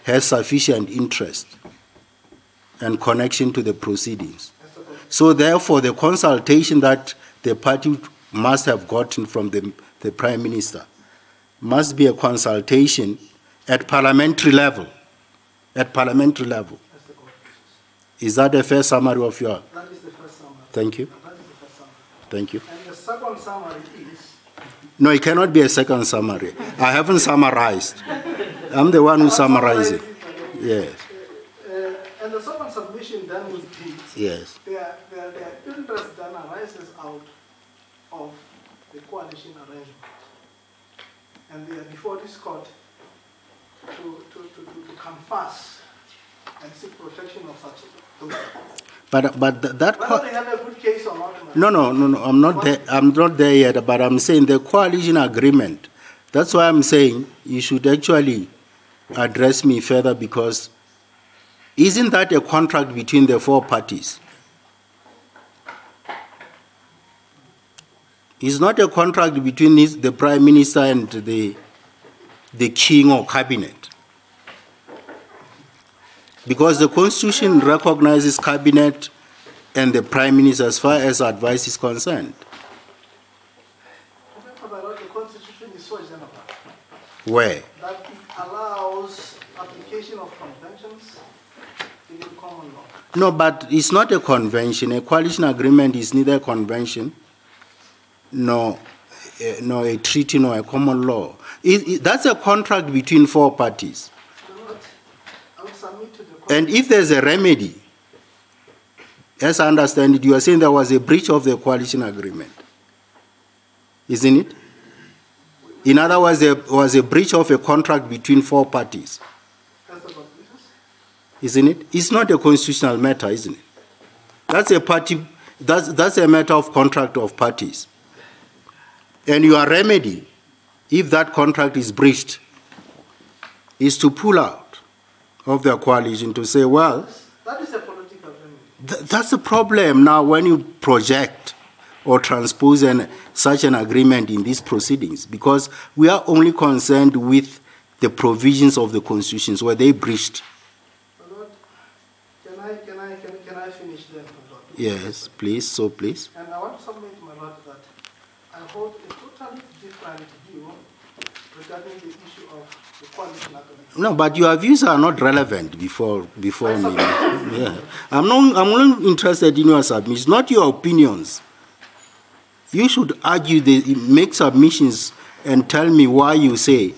has sufficient interest and connection to the proceedings. So therefore, the consultation that the party must have gotten from the, the prime minister must be a consultation at parliamentary level, at parliamentary level. That's the court. Is that a fair summary of your, That is the first summary. Thank you, That is the first summary. thank you. And the second summary is, No, it cannot be a second summary. I haven't summarized. I'm the one who's summarizing. Yes, uh, and the second submission then would be, yes. their, their, their interest then arises out of the coalition arrangement. And they are before this court to, to, to, to, to confess and seek protection of such those. But, but th- that, Whether co- they have a good case or not. no, no, no, no, I'm not there, I'm not there yet, but I'm saying the coalition agreement. That's why I'm saying you should actually address me further because isn't that a contract between the four parties? It's not a contract between the prime minister and the, the king or cabinet. Because the constitution recognizes cabinet and the prime minister as far as advice is concerned. Where? that allows application of conventions in common law. No, but it's not a convention. A coalition agreement is neither a convention nor, eh, nor a treaty nor a common law. It, it- that's a contract between four parties. You know what? I will submit to the court. And if there's a remedy, as I understand it, you are saying there was a breach of the coalition agreement. Isn't it? In other words, there was a breach of a contract between four parties. Isn't it? It's not a constitutional matter, isn't it? That's a party. That's that's a matter of contract of parties. And your remedy, if that contract is breached, is to pull out of the coalition to say, well, That is a political th- that's the problem now when you project or transpose an, such an agreement in these proceedings, because we are only concerned with the provisions of the constitutions where they breached. Lord, can I, can I, can, can I finish lord? Yes, please. So please. And I want to submit, my lord, that I hold a totally different view regarding the issue of the coalition agreement. No, but your views are not relevant before before me. Yeah. I'm not I'm not interested in your submissions, not your opinions. You should argue the make submissions and tell me why you say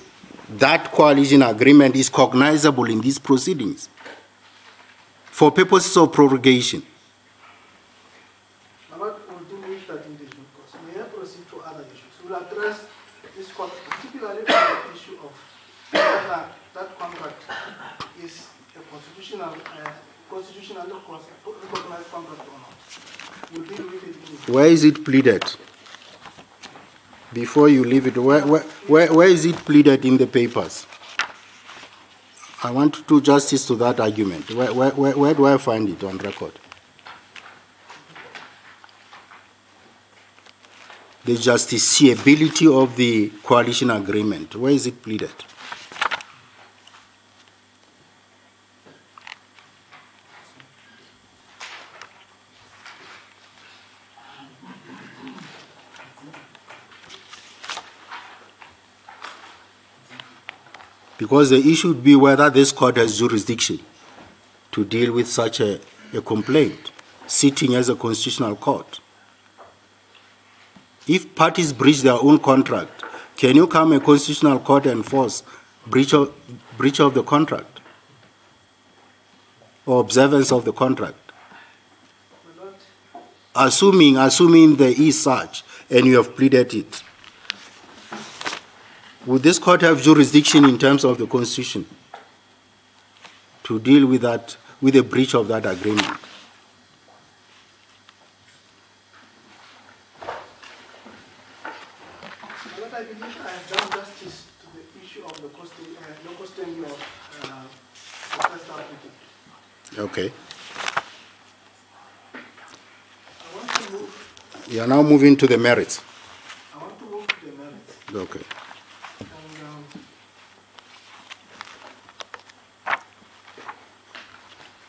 that coalition agreement is cognizable in these proceedings for purposes of prorogation. My lord, we'll deal with that in the due course. May I proceed to other issues? We'll address this court particularly on the issue of whether that contract is a constitutional, uh, constitutionally recognized or not. In Where is it pleaded? Before you leave it, where, where, where, where is it pleaded in the papers? I want to do justice to that argument. Where, where, where, where do I find it on record? The justiciability of the coalition agreement. Where is it pleaded? Because the issue would be whether this court has jurisdiction to deal with such a, a complaint, sitting as a constitutional court. If parties breach their own contract, can you come a constitutional court and force breach of, breach of the contract or observance of the contract? Assuming, assuming there is such, and you have pleaded it, would this court have jurisdiction in terms of the constitution to deal with that, with a breach of that agreement? My Lord, I believe I have done justice to the issue of the custody, uh, no custody of uh, the first applicant. Okay. I want to move, You are now moving to the merits. I want to move to the merits. Okay. And, um,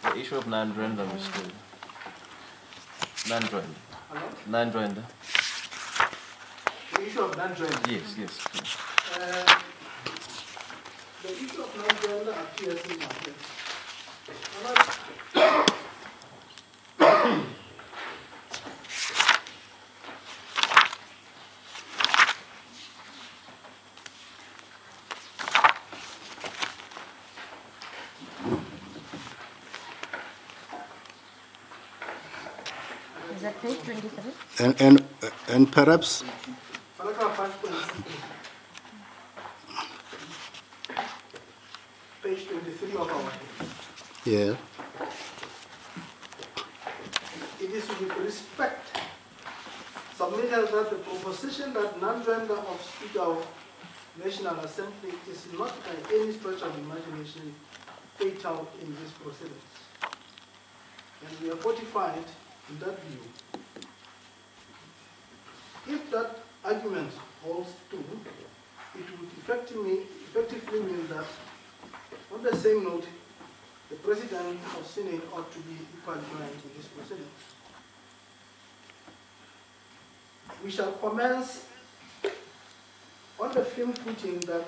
The issue of non-joinder, Mr. Non-joinder. hello? Non-joinder. The issue of non-joinder. Yes, yes. Uh, The issue of non-joinder appears in my case. My Lord, Is that page 23? And, and, and perhaps, yeah, it is with respect submitted that the proposition that non-joinder of Speaker of National Assembly is not by any stretch of imagination fatal in this proceedings. And we are fortified in that view. If that argument holds true, it would effectively, effectively mean that, on the same note, the President of Senate ought to be equally joined in this proceedings. We shall commence on the firm footing that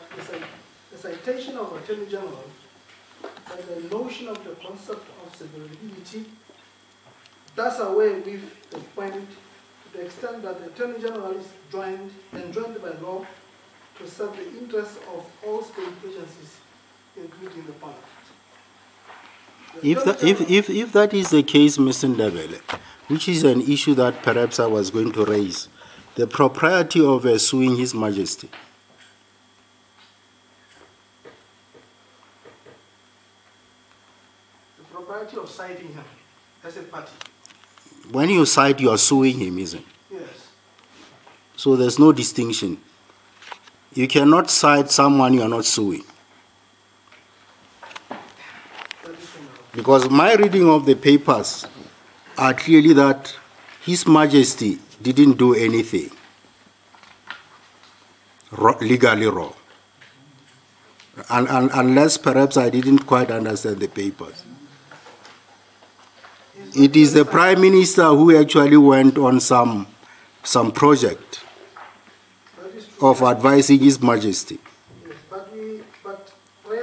the citation of Attorney General by the notion of the concept of severability does away with the point the extent that the Attorney General is joined, enjoined by law to serve the interests of all state agencies, including the parliament. The if, Attorney if, if, if that is the case, Mr. Ndebele, which is an issue that perhaps I was going to raise, the propriety of uh, suing His Majesty. the propriety of citing him as a party. When you cite, you are suing him, isn't it? Yes. So there's no distinction. You cannot cite someone you are not suing. That is from the- Because my reading of the papers are clearly that His Majesty didn't do anything legally wrong. And, and, unless perhaps I didn't quite understand the papers. It is the Prime Minister who actually went on some, some project of advising His Majesty.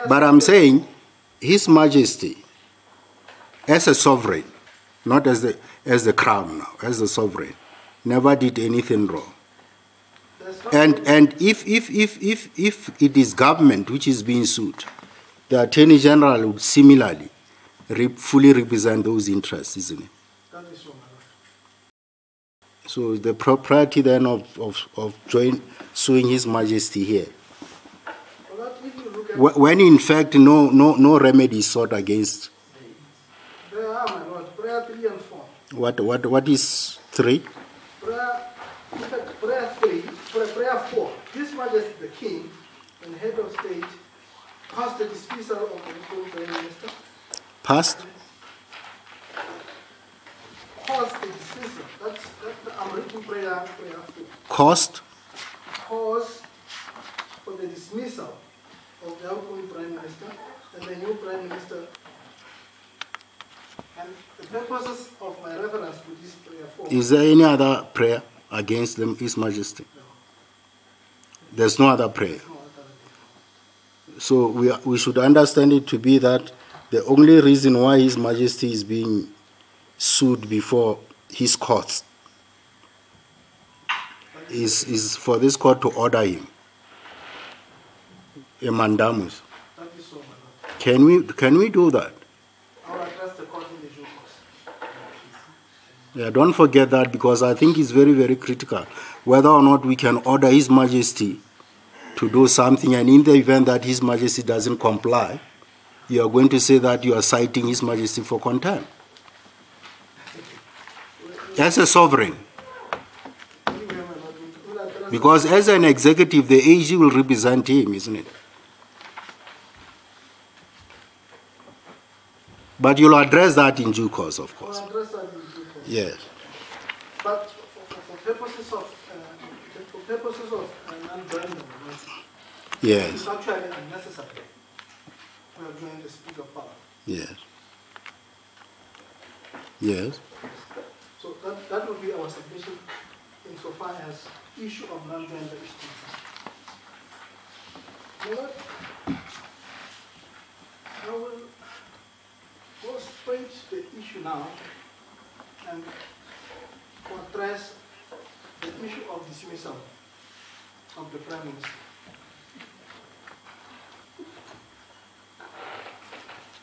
But I'm saying, His Majesty, as a sovereign, not as the, as the crown now, as the sovereign, never did anything wrong. And, and if, if, if, if, if it is government which is being sued, the Attorney General would similarly re- fully represent those interests, isn't it? So, the propriety then of, of, of join, suing His Majesty here, when in fact no, no, no remedy is sought against, are, my lord, prayer three and four. what, what, what is three? Prayer, in fact, prayer three, prayer, prayer four. His Majesty the King and Head of State passed the dismissal of the Prime Minister, The dismissal. That's, that, I'm reading prayer, prayer. Cost? Cause for the dismissal of the outgoing Prime Minister and the new Prime Minister. And the purposes of my reference to this prayer four. Is there any other prayer against them, His Majesty? There's no other prayer. No other- So we, are- we should understand it to be that the only reason why His Majesty is being sued before his courts is, is for this court to order him a mandamus. So. Can we, can we do that? I will address the court in the due course. Yeah, don't forget that because I think it's very, very critical whether or not we can order His Majesty to do something, and in the event that His Majesty doesn't comply, you are going to say that you are citing His Majesty for contempt. As a sovereign, Anyway, my lord, we- we'll address because as an executive, the AG will represent him, isn't it? But you'll address that in due course, of We'll course. address that in due course. Yes. But for, purposes of, uh, for purposes of uh, Yes. it's actually unnecessary. We are joining the speaker power. Yes. Yes. So that, that will be our submission insofar as issue of non-joinder is concerned. I will go straight to the issue now and address the issue of dismissal of the Prime Minister.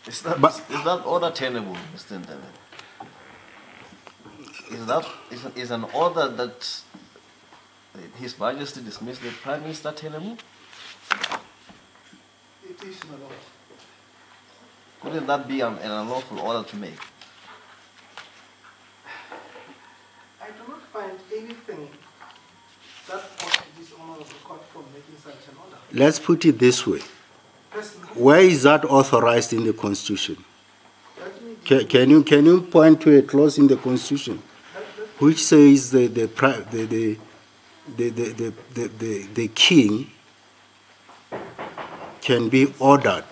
Is that, But- is that order tenable, Mr. Ndebe? Is that is, is an order that His Majesty dismissed the Prime Minister tenable? It is, my lord. Couldn't that be an, an unlawful order to make? I do not find anything that ought this the court from making such an order. Let's put it this way. Where is that authorized in the Constitution? Can, can you can you point to a clause in the Constitution which says the the the the the, the, the, the, the, king can be ordered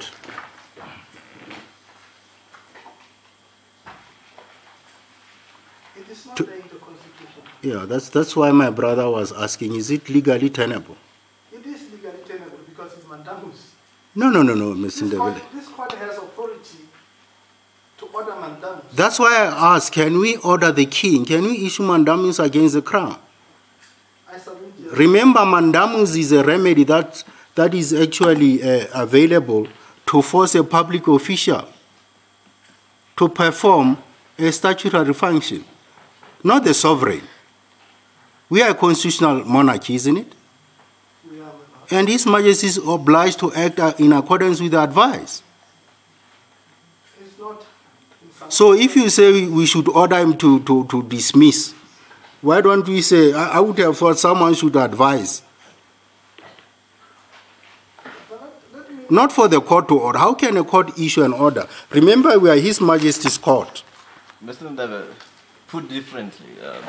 It is not To- there in the constitution. yeah that's that's why my brother was asking is it legally tenable It is legally tenable because it's mandamus. No no no no Mr. This court, this court has authority to order mandamus. That's why I ask, can we order the king? Can we issue mandamus against the crown? I submit. Remember, mandamus is a remedy that, that is actually uh, available to force a public official to perform a statutory function, not the sovereign. We are a constitutional monarchy, isn't it? And His Majesty is obliged to act uh, in accordance with the advice. So if you say we- should order him to, to, to dismiss, why don't we say, I, I would have thought someone should advise, not for the court to order. How can a court issue an order? Remember, we are His Majesty's court. Mr. Put differently, um,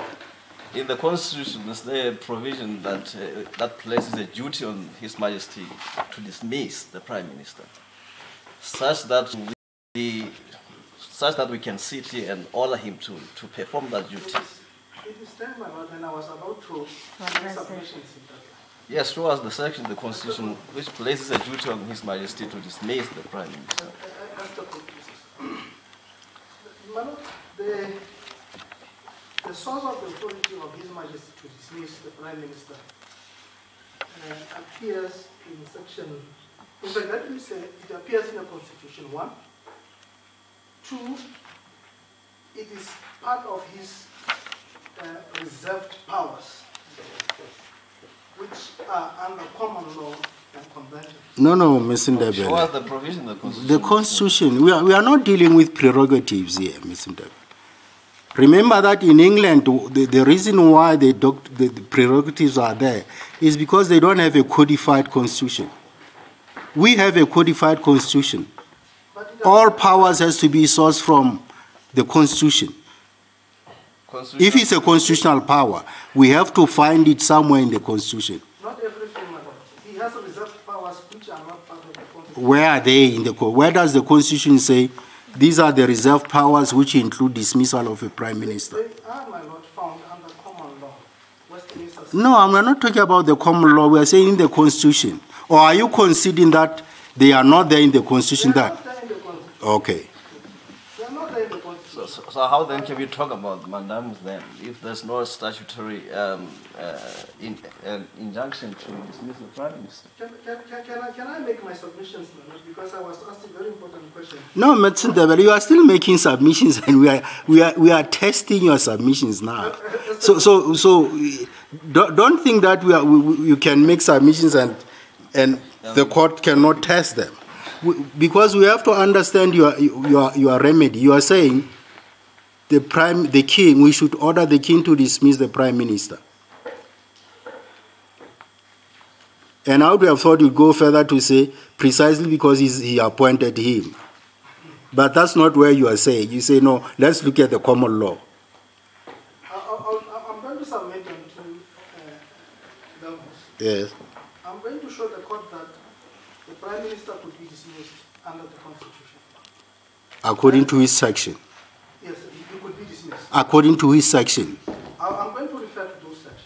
in the Constitution, is there uh, a provision that, uh, that places a duty on His Majesty to dismiss the Prime Minister, such that we, such that we can sit here and order him to, to perform that it duty? it is time, my and I was about to make address it. submissions in that. Yes, show us the section of the Constitution which places a duty on His Majesty to dismiss the Prime Minister. Uh, uh, I- I ask the court, please. My lord, the, the source of the authority of His Majesty to dismiss the Prime Minister uh, appears in section, in fact, let me say, it appears in the Constitution, one. Two, it is part of his uh, reserved powers, which are under common law and convention. No, no, Mr. Show us Ndebele. the provision of the Constitution. The Constitution, we are, we are not dealing with prerogatives here, Mr. Ndebele. Remember that in England, the, the reason why the, doc, the, the prerogatives are there is because they don't have a codified constitution. We have a codified constitution. All powers has to be sourced from the constitution. Constitution- If it's a constitutional power, we have to find it somewhere in the constitution. Not everything. He has reserved powers which are not part of the constitution. Where are they in the co- where does the constitution say these are the reserved powers which include dismissal of a prime minister? They are, my lord, found under common law. No, I'm not talking about the common law. We are saying in the constitution. Or are you conceding that they are not there in the constitution? That not there in the constitution. okay. They are not there in the constitution. So, So, so how then can we talk about mandamus then if there's no statutory um, uh, in, uh, injunction to dismiss the prime minister? Can, can, can, can, I, can I make my submissions, Leonard? Because I was asked a very important question. No, Matsindabel, you are still making submissions, and we are we are we are testing your submissions now. So so so, don't, don't think that we are we, we- you can make submissions and and the court cannot test them, because we have to understand your your your remedy. You are saying the prime the king we should order the king to dismiss the prime minister. And I would have thought you'd go further to say precisely because he's, he appointed him. But that's not where you are saying. You say, no, let's look at the common law. I, I, I, I'm going to submit them to uh, Yes. I'm going to show the court that the Prime Minister could be dismissed under the Constitution. According to his section. Yes, he could be dismissed. According to his section. I'm going to refer to those sections.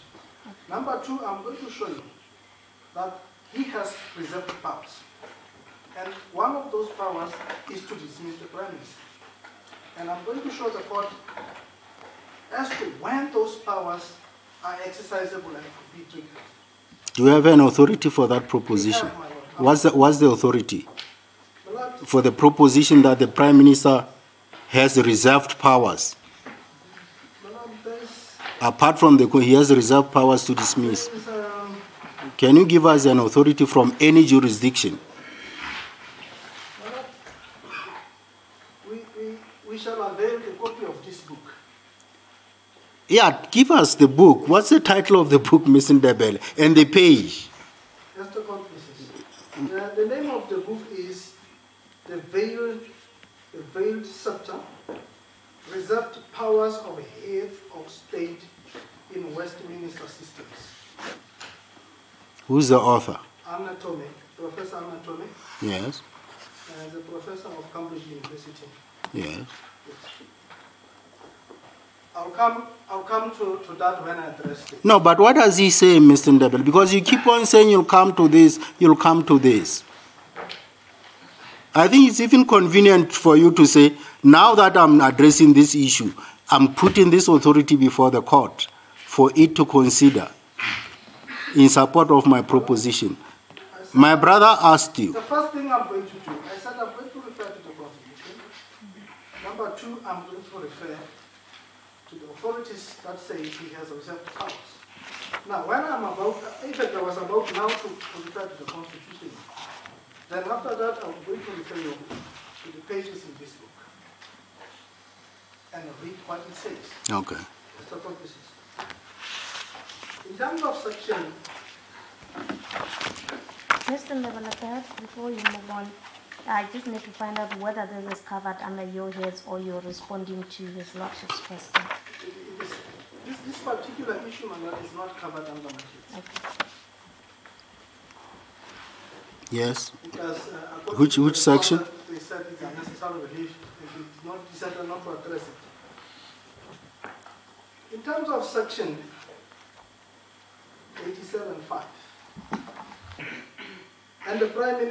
Number two, I'm going to show you that he has reserved powers. And one of those powers is to dismiss the Prime Minister. And I'm going to show the court as to when those powers are exercisable and could be triggered. Do you have an authority for that proposition? What's the, what's the authority? For the proposition that the Prime Minister has reserved powers. Apart from the, he has reserved powers to dismiss. Can you give us an authority from any jurisdiction? We, we, we shall avail the copy of this book. Yeah, give us the book. What's the title of the book, Mr. Debel? And the page. Just a couple pieces. Uh, the name of the book is The Veiled, the Veiled Scepter, Reserved Powers of Head of State in Westminster Systems. Who's the author? Anne Twomey, Professor Anne Twomey, Yes, uh, the professor of Cambridge University. yes. I'll come, I'll come to, to that when I address it. No, but what does he say, Mr. Ndebele? Because you keep on saying you'll come to this, you'll come to this. I think it's even convenient for you to say, now that I'm addressing this issue, I'm putting this authority before the court for it to consider in support of my proposition. My brother asked you, The first thing I'm going to do, I said I'm going to refer to the Constitution. Number two, I'm going to refer to the authorities that say he has reserved powers. Now, when I'm about, in fact, I was about now to refer to the Constitution. Then after that, I'm going to refer you to the pages in this book and read what it says. okay. First of all, this is- In terms of section Mr. Ndebele, perhaps before you move on, I just need to find out whether this is covered under your heads or you're responding to his lordship's question. This, this, this particular issue, my lord, is not covered under my case. Yes. Because, Which- which section? In terms of section eighty-seven five, and the Prime Minister